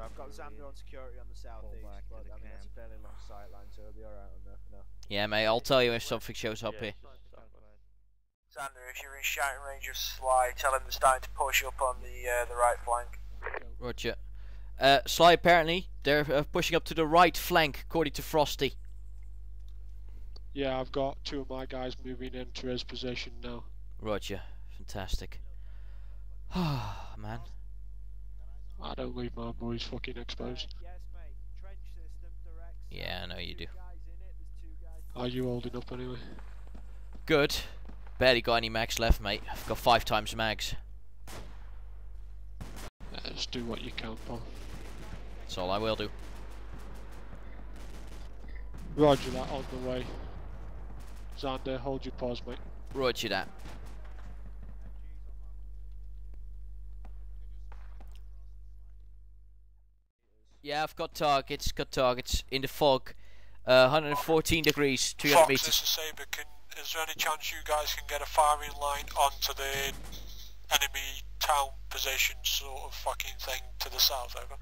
I've got Xander on security on the southeast, back to but the I mean that's a fairly long sight line, so he'll be alright on there for now. Yeah, mate. I'll tell you if something shows up Yeah. here. Xander, if you're in shouting range of Sly, tell him they're starting to push up on the uh, the right flank. Roger. Uh, Sly, apparently, they're uh, pushing up to the right flank, according to Frosty. Yeah, I've got two of my guys moving into his position now. Roger. Fantastic. Ah, man. I don't leave my boys fucking exposed. yes, mate. Trench system direct. Yeah, I know you do. Guys in it. There's two guys. Are you holding up anyway? Good. Barely got any mags left, mate. I've got five times mags. Yeah, just do what you can, Paul. That's all I will do. Roger that, on the way. Xander, hold your pause, mate. Roger that. Yeah, I've got targets. Got targets in the fog. Uh, 114 degrees, 300 Fox, meters. this is Saber. Can, is there any chance you guys can get a firing line onto the enemy town position sort of fucking thing to the south, over?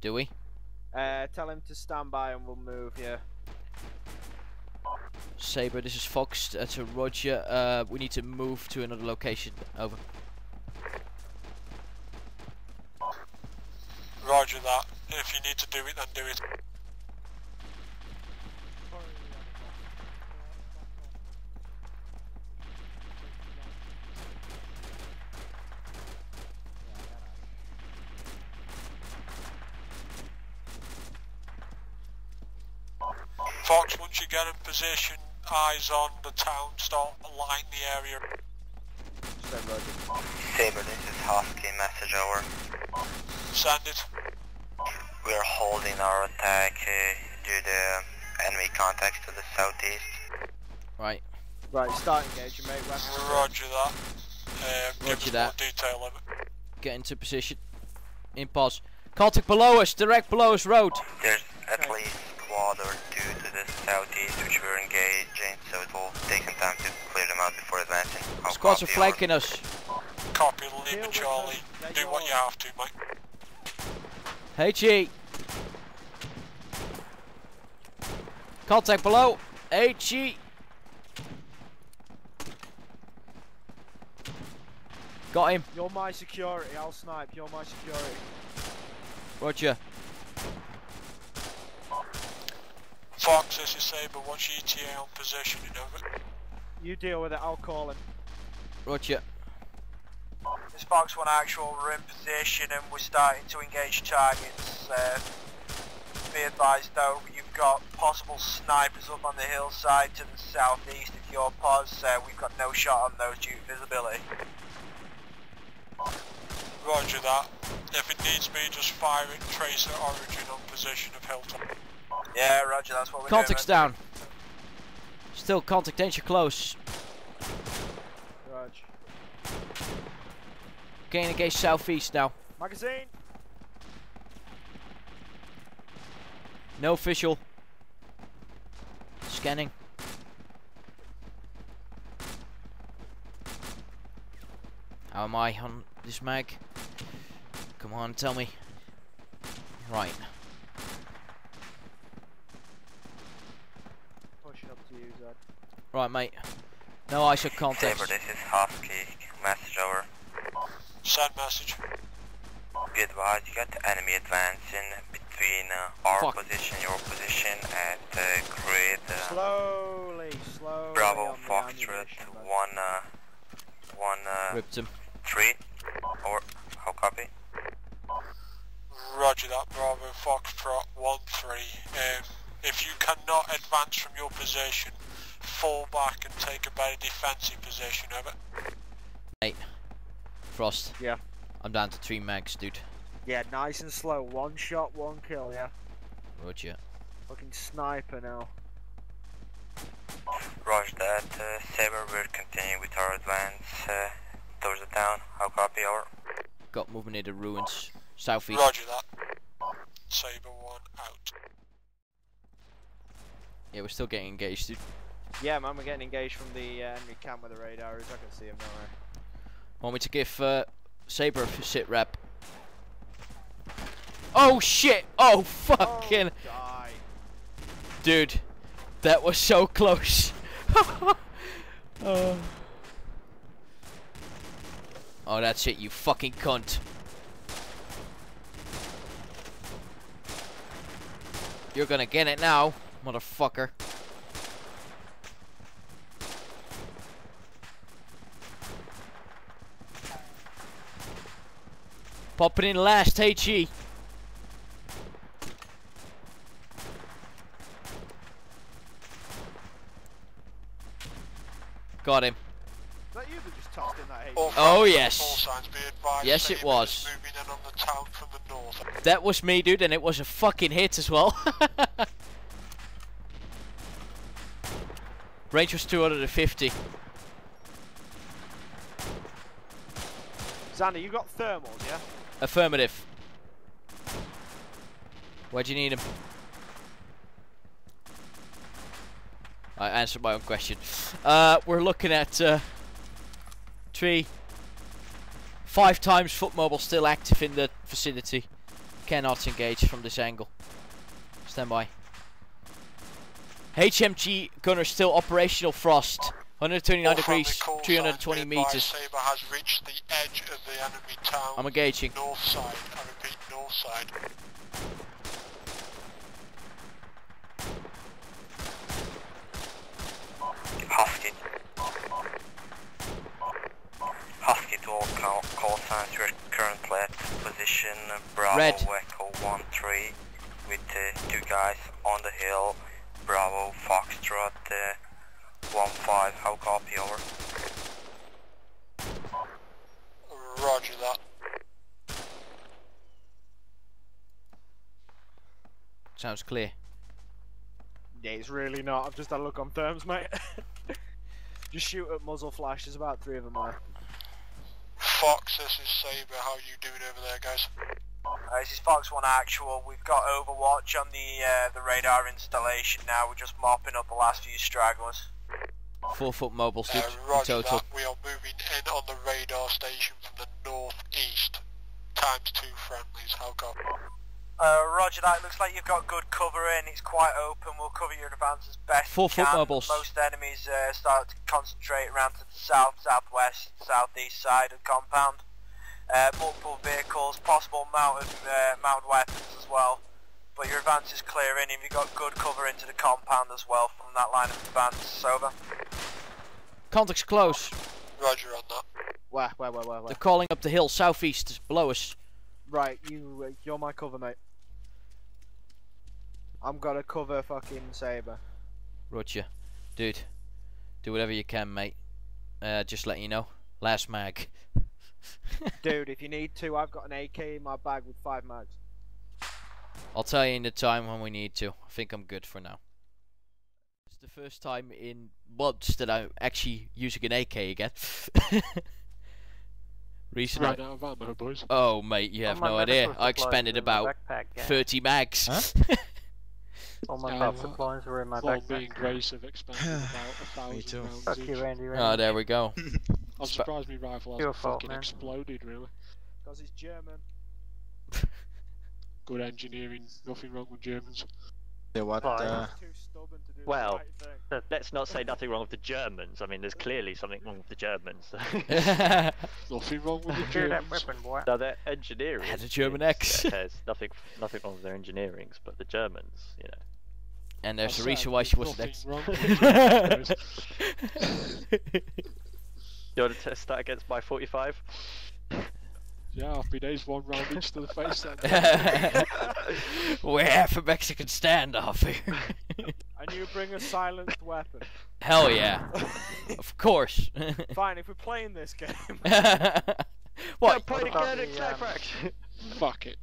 Do we? Uh, tell him to stand by and we'll move. Yeah. Saber, this is Fox. That's a Roger. Uh, we need to move to another location. Over. Roger that. If you need to do it, then do it. Fox, once you get in position, eyes on the town, start line the area. Saber, this is Husky, message over. Send it. We are holding our attack uh, due to enemy contacts to the southeast. Right. Right, start engaging, mate. West of the Roger that. Um, give Roger us more that. detail of it. Get into position. In pause. Contact below us. Direct below us. Road. There's at least squad or two to the southeast which we're engaging, so it will take some time to clear them out before advancing. I'll Squads are copy flanking us. Copy, Lima Deal with Charlie. Do what you have to, mate. HE. Contact below. HE. Got him. You're my security. I'll snipe. You're my security. Roger. Fox, this is Saber. What's your ETA on position, you know? You deal with it. I'll call him. Roger. This Fox 1 actual, we're in position and we're starting to engage targets. Uh, be advised though, you've got possible snipers up on the hillside to the southeast of your pos. Uh, we've got no shot on those due to visibility. Roger that. If it needs me, just fire it, trace the origin on position of Hilltop. Yeah, roger, that's what we're Contact's doing. down. Still contact danger close. Rog. Getting engaged southeast now. Magazine. No official. Scanning. How am I on this mag? Come on, tell me. Right. Pushing up to you, Zed. Right, mate. No ISO contact. Saber, this is Husky, message over. Send message. Be advised, you got the enemy advancing between uh, our Fuck. position, your position at uh, grid uh, Slowly, slowly. Bravo on the Foxtrot one uh, one uh, Ripped him. three. Or how copy? Roger that, Bravo Foxtrot 1-3. Um, if you cannot advance from your position, fall back and take a better defensive position, over. Mate. Frost. Yeah. I'm down to three mags, dude. Yeah, nice and slow. One shot, one kill. Yeah. Roger. Fucking sniper now. Roger that. Uh, Saber, we're continuing with our advance uh, towards the town. How copy, over? Got movement in the ruins. Southeast. Roger that. Saber 1 out. Yeah, we're still getting engaged, dude. Yeah, man, we're getting engaged from the uh, enemy camp with the radar. I can see him nowhere. Want me to give uh, Saber a sit rep? Oh shit! Oh fucking! Die. Dude, that was so close. oh. oh, that's it, you fucking cunt. You're gonna get it now, motherfucker. Popping in last, HE. Got him. That you that just in that hay? Oh, yes. all signs be advised, Yes, it was. Moving in on the town from the north. That was me, dude, and it was a fucking hit as well. Range was 250. Xander, you got thermals, yeah? Affirmative. Where do you need him? I answered my own question. Uh, we're looking at uh, three, five times foot mobile still active in the vicinity. Cannot engage from this angle. Stand by. HMG gunner still operational. Frost. 129 All degrees, 320 meters. Saber has reached the edge of the enemy town. I'm engaging. North side. I repeat, north side. Husky. Husky to all call, call signs. We're currently at position Bravo Red. Echo 1-3 with uh, two guys on the hill. Bravo Foxtrot uh, 1-5. How copy, over? Roger that. Sounds clear. Yeah, it's really not. I've just had a look on therms, mate. just shoot at muzzle flash. There's about three of them there. Fox, this is Saber. How you doing over there, guys? Uh, this is Fox One Actual. We've got Overwatch on the uh, the radar installation now. We're just mopping up the last few stragglers. Four foot mobile suit Uh, in roger total. that. We are moving in on the radar station from the northeast. Times two friendlies. How copy? Uh, Roger that. Looks like you've got good cover in. It's quite open. We'll cover your advance as best Four we foot can. mobiles. Most enemies uh, start to concentrate around to the south, southwest, southeast side of the compound. Uh, multiple vehicles, possible mounted uh, mounted weapons as well. But your advance is clearing. and you've got good cover into the compound as well from that line of advance. Over. Contact's close. Roger on that. Where, where, where, where, where? They're calling up the hill southeast below us. Right, you, uh, you're my cover, mate. I'm gonna cover fucking Saber. Roger. Dude, do whatever you can, mate. Uh, just letting you know. Last mag. Dude, if you need to, I've got an AK in my bag with five mags. I'll tell you in the time when we need to. I think I'm good for now. It's the first time in months that I'm actually using an AK again. Recent. Right out of ammo, boys. Oh, mate, you have my no medical idea. I supplies expended were in my about backpack, yeah. 30 mags. All my Yeah, top well, supplies were in my Long me backpack. and Grace have expended about a thousand too. rounds Fuck each. you, Randy. Randy. oh, there we go. I'm Sp- surprised my rifle Your hasn't fault, fucking man. exploded, really. Because he's German. Good engineering, nothing wrong with Germans. Yeah, what? Uh, Too stubborn to do Well, right. Let- Let's not say nothing wrong with the Germans. I mean, there's clearly something wrong with the Germans. Nothing wrong with the Secure Germans. weapon, boy. no, their engineering. Had a German is- X. yeah, There's nothing, nothing wrong with their engineering, but the Germans, you know. and there's a reason why she wasn't next. nothing wrong with the you want to test that against my 45? Yeah, happy days, one round each to the face then. We're half a Mexican standoff here. And you bring a silenced weapon. Hell yeah. of course. Fine, if we're playing this game. what? Point about again, the, exact um, fraction. Fuck it.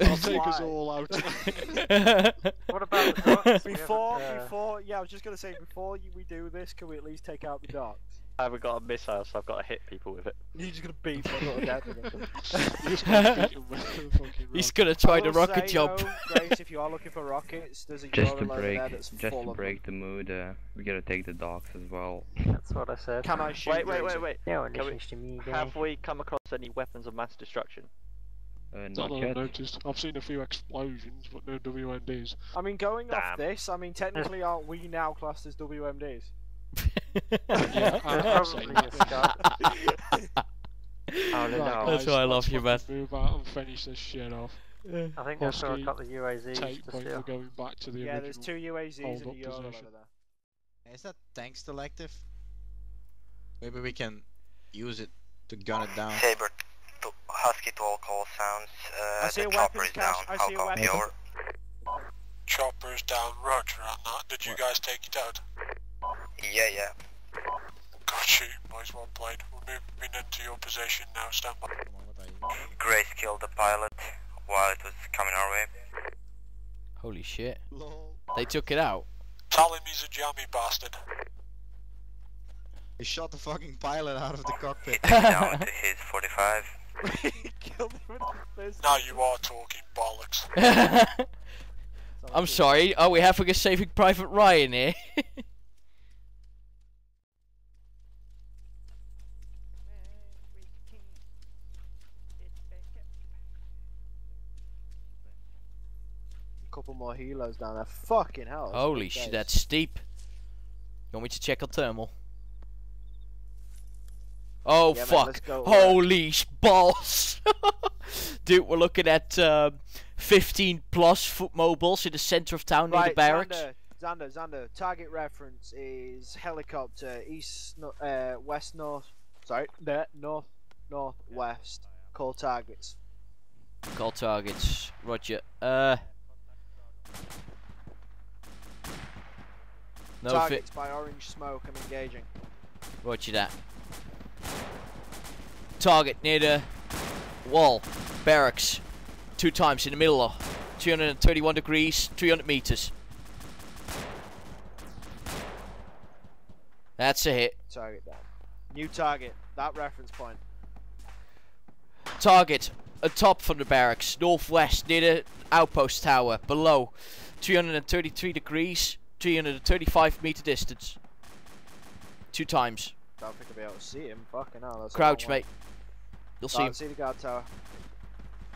I'll take us all out. What about the docks? We Before, haven't, uh, before, yeah, I was just gonna say, before you, we do this, can we at least take out the docks? I haven't got a missile, so I've got to hit people with it. You're just gonna beat them to with it. Just gonna beat 'em with the fucking He's gonna try the rocket say, jump. though, Grace, if you are looking for rockets, there's a Just to break, there that's just full to break the mood, uh, we gotta take the docks as well. That's what I said. Can I shoot Wait, wait, wait, wait. No one we- to me, guy. Have we come across any weapons of mass destruction? Uh, Not not that I've noticed. I've seen a few explosions, but no WMDs. I mean, going off this, I mean, technically, aren't we now classed as WMDs? Yeah, I- I'm saying Probably a start. Oh, no, Right. That's why I love you, man. Move out and finish this shit off. I think that's where I Husky, got the UAZs Take to point steal. for going back to the Yeah, there's two UAZs hold and a Euro over position. there. Is that tank still active? Maybe we can use it to gun it down. Saber, to Husky to all call sounds. Uh, I see the a chopper is down. cache, I How see a copy? weapons- Over. Chopper's down, roger on that. Did you guys take it out? Yeah, yeah. Got you, boys, well played. We're moving into your position now, stand by. Come on, what are you? Grace killed the pilot while it was coming our way. Holy shit. They took it out. Tell him he's a jammy bastard. He shot the fucking pilot out of the cockpit. Down to his 45. Killed him with the fist. Now you are talking bollocks. I'm sorry. Are we having a Saving Private Ryan here? Couple more helos down there. Fucking hell. Holy shit, days. that's steep. You want me to check on thermal? Oh Yeah, fuck! let's go to work. Holy sh- balls! Dude, we're looking at um, 15 plus foot mobiles in the center of town near the Right, barracks. Xander, Xander, Xander. Target reference is helicopter east, no, uh, west, north. Sorry, there, north, north, west. Call targets. Call targets. Roger. Uh. No targets by orange smoke. I'm engaging. Roger that. Target near the wall. Barracks. Two times in the middle of 231 degrees, 300 meters. That's a hit. Target down. New target. That reference point. Target atop from the barracks, northwest near the outpost tower, below 333 degrees, 335 meter distance. Two times. Don't think I'll be able to see him. Fucking hell. Crouch, mate. You'll see Can't him see the guard tower.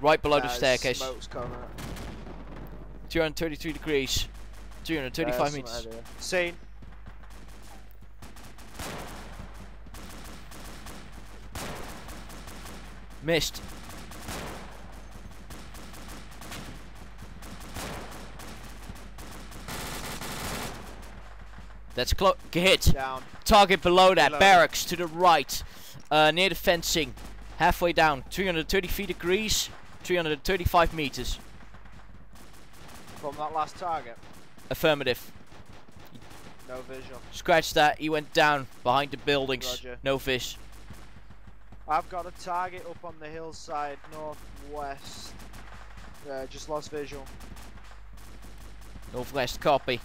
right below the staircase. Smoke's coming. 233 degrees, 335 There's meters. some. Seen. Missed. That's close. Hit. Down. Target below that. Below. Barracks to the right. Uh, near the fencing. Halfway down. 330 feet degrees. 335 meters. From that last target. Affirmative. No visual. Scratch that. He went down behind the buildings. Roger. No fish. I've got a target up on the hillside northwest. Uh, just lost visual. Northwest. Copy.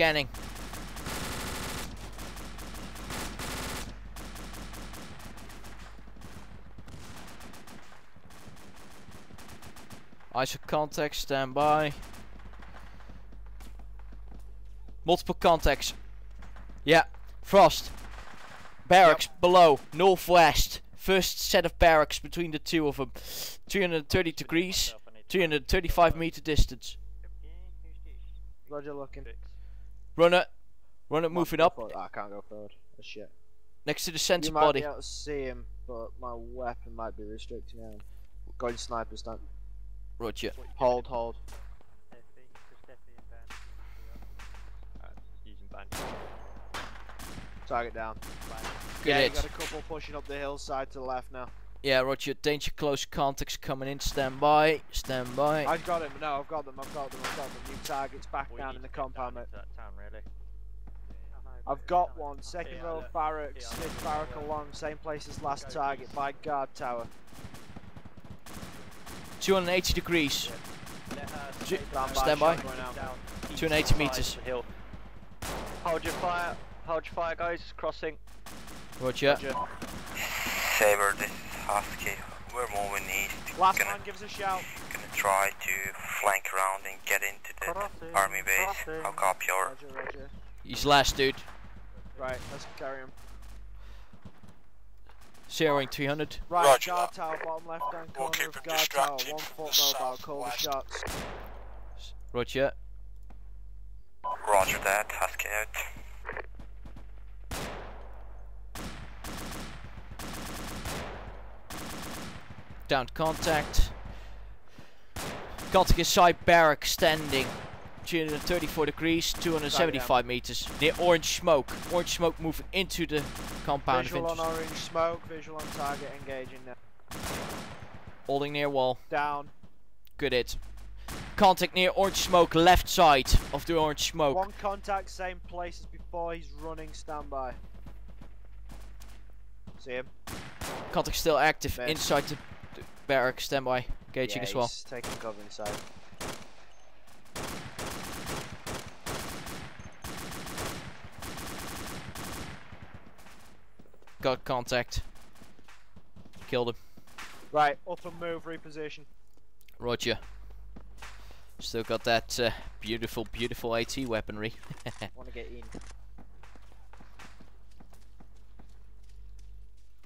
Scanning. ISO contact, standby. Multiple contacts. Yeah, Frost. Barracks below, northwest. First set of barracks between the two of them. 330 degrees, 335 meter distance. Roger looking. Runner, runner moving up ah, I can't go forward. Shit. next to the sensor you might body. be able to see him, but my weapon might be restricting him. Going sniper stunt. Roger. Hold, hold. Target down. Good yeah, hit. you got a couple pushing up the hillside to the left now. Yeah, Roger. Danger close contacts coming in. Stand by. Stand by. I've got him. No, I've got them. I've got them. I've got them. New targets back We down in the to get down compound, mate. into that town, really. I've got one. Second row of barracks, Smith barrack along, same place as last target by guard tower. 280 degrees. Ju- Stand by, Stand by. shot going 280 meters. Hill. Hold your fire. Hold your fire, guys. Crossing. Roger. Saber, this is Husky. We're moving east. Last gonna, man gives a shout. gonna try to flank around and get into the Crossing, army base. crossing. I'll copy your. Roger, roger. He's last, dude. Right, let's carry him. Zeroing 300. Right, Roger guard tower, bottom left hand We'll of guard tower, one from foot the mobile, call the shots. Roger. Roger that, Husky out. Down to contact. Contact inside barrack standing. 334 degrees, 275 meters. Near orange smoke. Orange smoke moving into the compound Visual on orange smoke, visual on target, engaging now. Holding near wall. Down. Good hit. Contact near orange smoke, left side of the orange smoke. One contact, same place as before, he's running standby. See him? Contact still active inside the, the barrack. Standby. Engaging yeah, as well. he's taking cover inside. Got contact. Killed him. Right, up and move, reposition. Roger. Still got that uh, beautiful, beautiful AT weaponry. Wanna get in.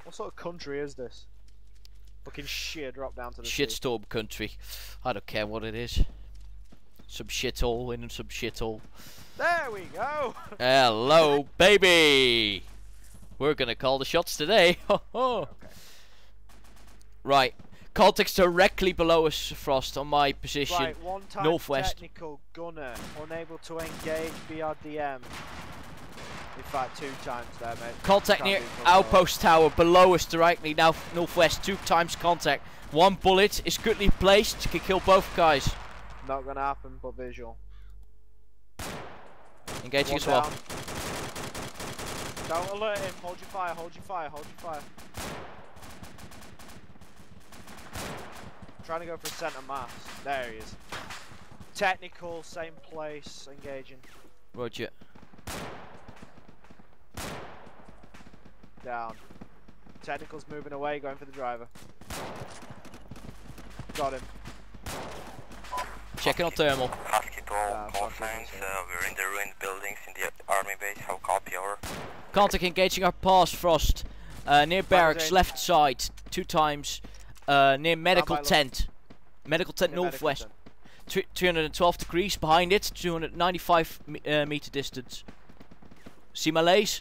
What sort of country is this? Fucking shit, drop down to the. Shitstorm country. I don't care what it is. Some shithole in some shithole. There we go! Hello, baby! We're gonna call the shots today. Ho ho! Right. Context directly below us, Frost, on my position. Right, one time northwest. technical gunner, unable to engage BRDM. In fact, two times there, mate. Contact near do fuck all. outpost tower below us directly, now northwest. Two times contact. One bullet is goodly placed, can kill both guys. Not gonna happen, but visual. Engaging One as well. down. Don't alert him. Hold your fire. Hold your fire. Hold your fire. Trying to go for centre mass. There he is. Technical, same place, engaging. Roger. Down. Technical's moving away, going for the driver. Got him. Checking on thermal. Husky to all Yeah, call signs. Uh, we're in the ruined buildings in the army base. How copy over? Contact engaging our pass, Frost. Uh, near barracks, left side, two times. Uh, near medical tent. Medical tent Near medical northwest. Three- 312 degrees behind it, 295 me- uh, meter distance. See my lays?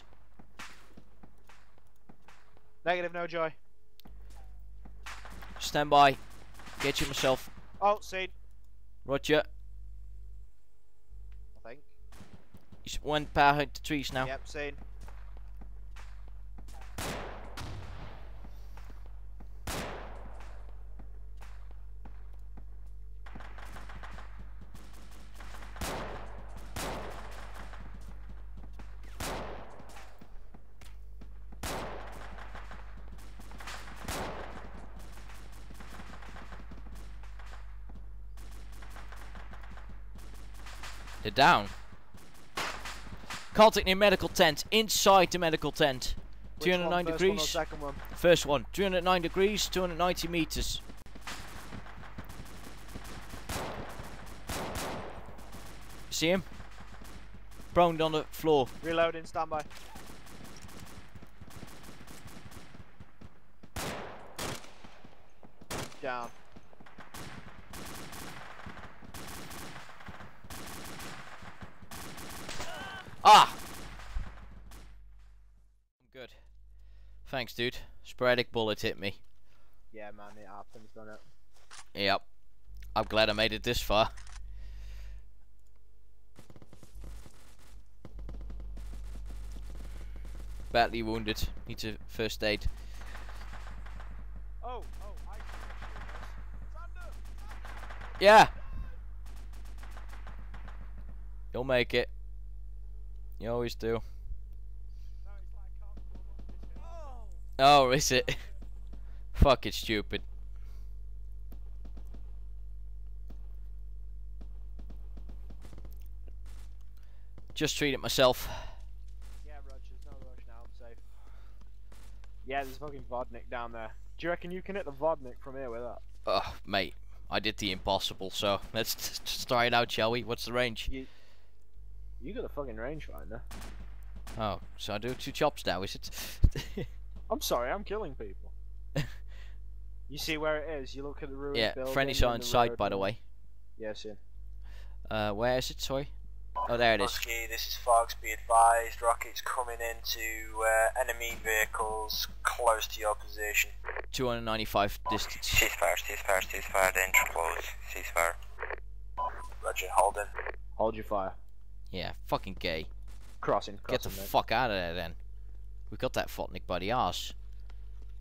Negative, no joy. Stand by. Get you myself. Oh, seen. Roger. I think. He's one behind the trees now. Yep, seen. They're down. Contact near medical tent. Inside the medical tent. Which 209 one degrees. one? First one. 209 degrees, 290 meters. See him? Prone on the floor. Reloading, standby. Down. Ah! I'm good. Thanks, dude. Sporadic bullet hit me. Yeah, man, it happens, doesn't it? Yep. I'm glad I made it this far. Badly wounded. Need to first aid. Oh, oh, I Yeah. You'll make it. You always do. Oh, is it? Fucking stupid. Just treat it myself. Yeah, Rog, there's no rush now, I'm safe. Yeah, there's fucking Vodnik down there. Do you reckon you can hit the Vodnik from here with that? Ugh, mate. I did the impossible, so let's just try it out, shall we? What's the range? You, you got a fucking rangefinder. Oh, so I do two chops now, is it? I'm sorry, I'm killing people. you see where it is? You look at the ruined yeah, building. friendly and on the site, road by the way. Yes, yeah. Uh, where is it? Sorry. Oh, there it is. Husky, this is Fox. Be advised, rockets coming into uh, enemy vehicles close to your position. 295 distance. Ceasefire, ceasefire, ceasefire, danger close. Ceasefire. Roger, hold in. Hold your fire. Yeah, fucking gay. Crossing, Get the mate. fuck out of there then. We got that Vodnik by the arse.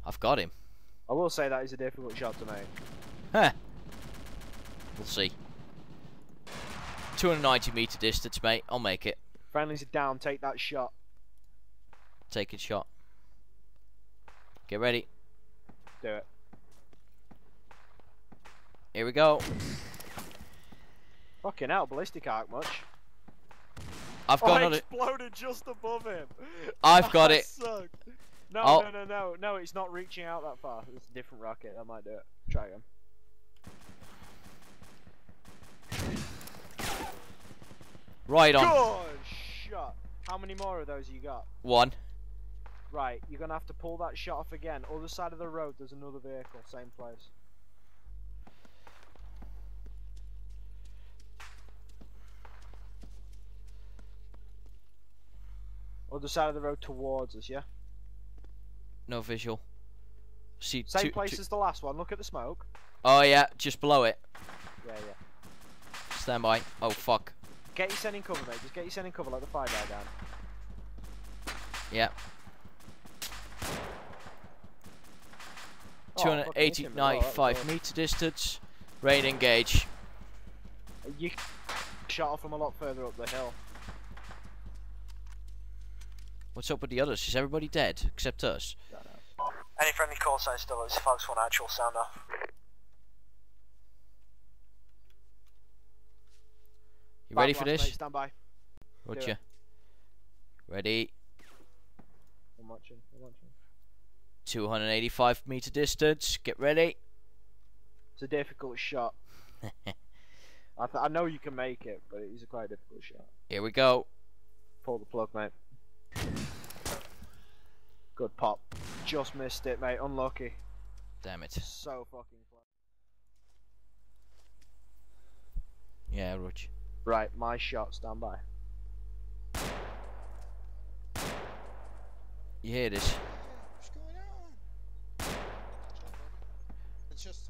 I've got him. I will say that is a difficult shot to make. Huh. We'll see. 290 meter distance, mate. I'll make it. Friendlies are down, take that shot. Take Taking shot. Get ready. Do it. Here we go. Fucking hell, ballistic arc much. I've oh, got it another. exploded just above him. I've got it. sucked. No, I'll- no, no, no, no, it's not reaching out that far. It's a different rocket. I might do it. Try again. Right on. Good shot. How many more of those you got? One. Right, you're gonna have to pull that shot off again. Other side of the road, there's another vehicle, same place. Other side of the road towards us, yeah? No visual. See, Same two- place two- as the last one. Look at the smoke. Oh yeah, just below it. Yeah, yeah. Stand by. Oh fuck. Get your sending cover, mate. Just get your sending cover like the fire died down. Yeah. Oh, fucking hit 280, him as well, that was 95 good. meter distance. Rain engage. You shot off from a lot further up the hill. What's up with the others? Is everybody dead except us? Any friendly call signs still is Fox 1 actual sound off. You ready for this? Mate, stand by. Do Roger. it. Ready. I'm watching. I'm watching. 285 meter distance. Get ready. It's a difficult shot. I, th- I know you can make it, but it is a quite difficult shot. Here we go. Pull the plug, mate. Good pop. Just missed it, mate. Unlucky. Damn it. So fucking close. Yeah, Roger. Right, my shot. Stand by. You hear this? What's going on? It's just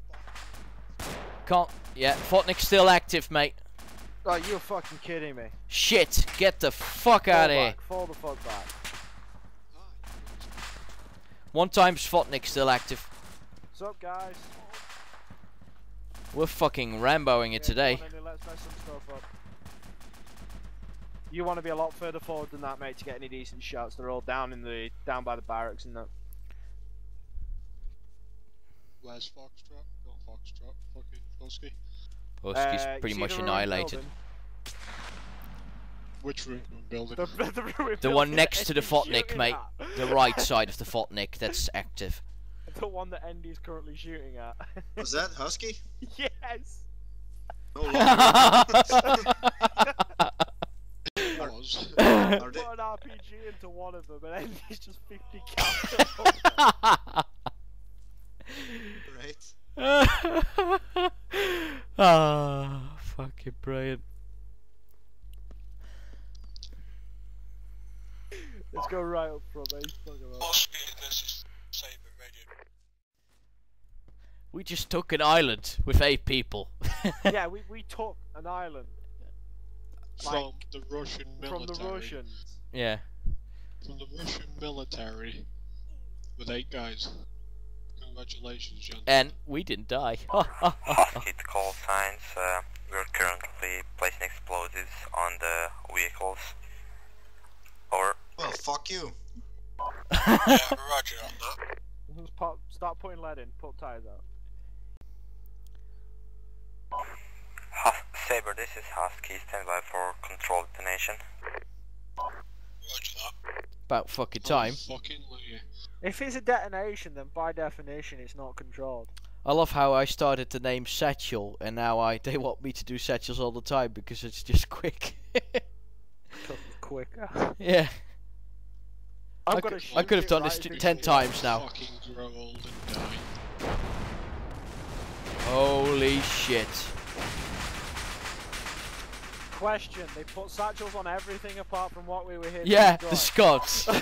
Can't. Yeah, Vodnik's still active, mate. Oh, you're fucking kidding me. Shit! Get the fuck out of here. Fall the fuck back. One time Vodnik still active. What's up, guys? We're fucking Ramboing it Yeah, today. on, let's mess some stuff up. You want to be a lot further forward than that, mate, to get any decent shots. They're all down in the down by the barracks and that. Where's Foxtrot? Not Foxtrot. Fucking Husky. Husky's Uh, pretty much annihilated. Which room building? The, the, ruined The one next to the Andy's Vodnik, mate. at. The right side of the Vodnik that's active. The one that Andy's currently shooting at. Was that Husky? yes. No longer. was. Are Put an RPG into one of them, and Andy's just 50 cal. right. Ah, fucking brilliant. Let's go right up front, mate. Fuck 'em up. This is Saber Radio. We just took an island with eight people. yeah, we, we took an island From the Russian military. from the Russians. yeah. From the Russian military. With eight guys. Congratulations, John. And we didn't die. Husky to call signs. Uh, we're currently placing explosives on the vehicles. Over. Well, fuck you. yeah, roger on that. Just pop, start putting lead in. Put tires out. Hus- Saber, this is Husky. Stand by for control detonation. Roger that. About fucking Oh, time. fucking If it's a detonation, then by definition it's not controlled. I love how I started the name Satchel, and now I they want me to do satchels all the time because it's just quick. Quicker. yeah. I'm I gonna could, I could have done right this ten times now. Fucking grow old and die. Holy shit. Question: They put satchels on everything apart from what we were here. Yeah, destroy. the Scots. Um,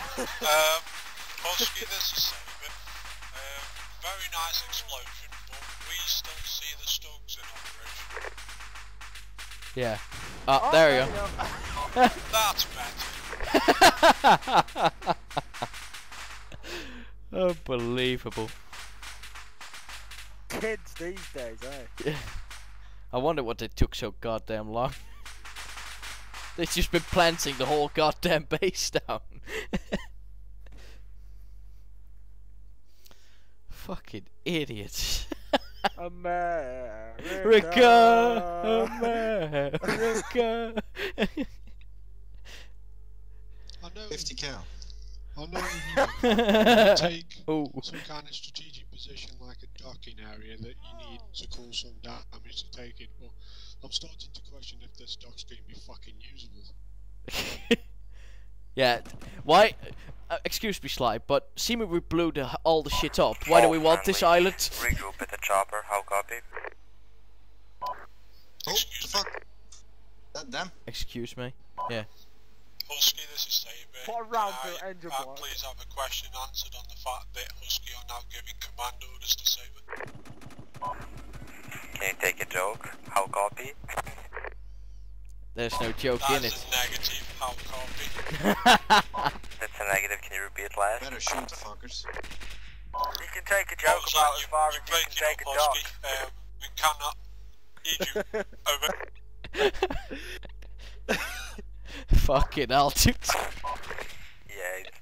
Husky, this is Saber. Um, very nice explosion, but we still see the Stugs in operation. yeah. Ah, there you go. That's better. Unbelievable. Kids these days, eh? Yeah. I wonder what they took so goddamn long. They've just been planting the whole goddamn base down. Fucking idiots. America. America, America. I know. 50 cal. I know you know, take Ooh. some kind of strategic position like a docking area that you need to cause some damage to take it, but I'm starting to question if this dock's going to be fucking usable. yeah. Why? Uh, excuse me, Sly, but seeming we blew the, all the shit up. Why do we want this island? Regroup at the chopper. How copy? Oh, the fuck? That damn. Excuse me. Yeah. Husky, this is Saber. Put round Can through I, engine uh, block. please have a question answered on the fact that Husky are now giving command orders to Saber. Can you take a joke? How copy? There's no joke in That's it. a negative. How copy? That's a negative. Can you repeat last? Better shoot, fuckers. You can take a joke Also, about you, as far as you're you can breaking take a up, dock. Husky. Um, we cannot. Over. Fucking hell, dude. Yeah, it's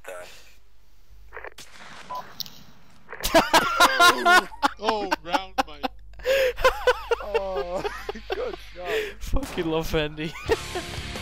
done. oh, round, mate. Oh, good shot. Fucking love Andy.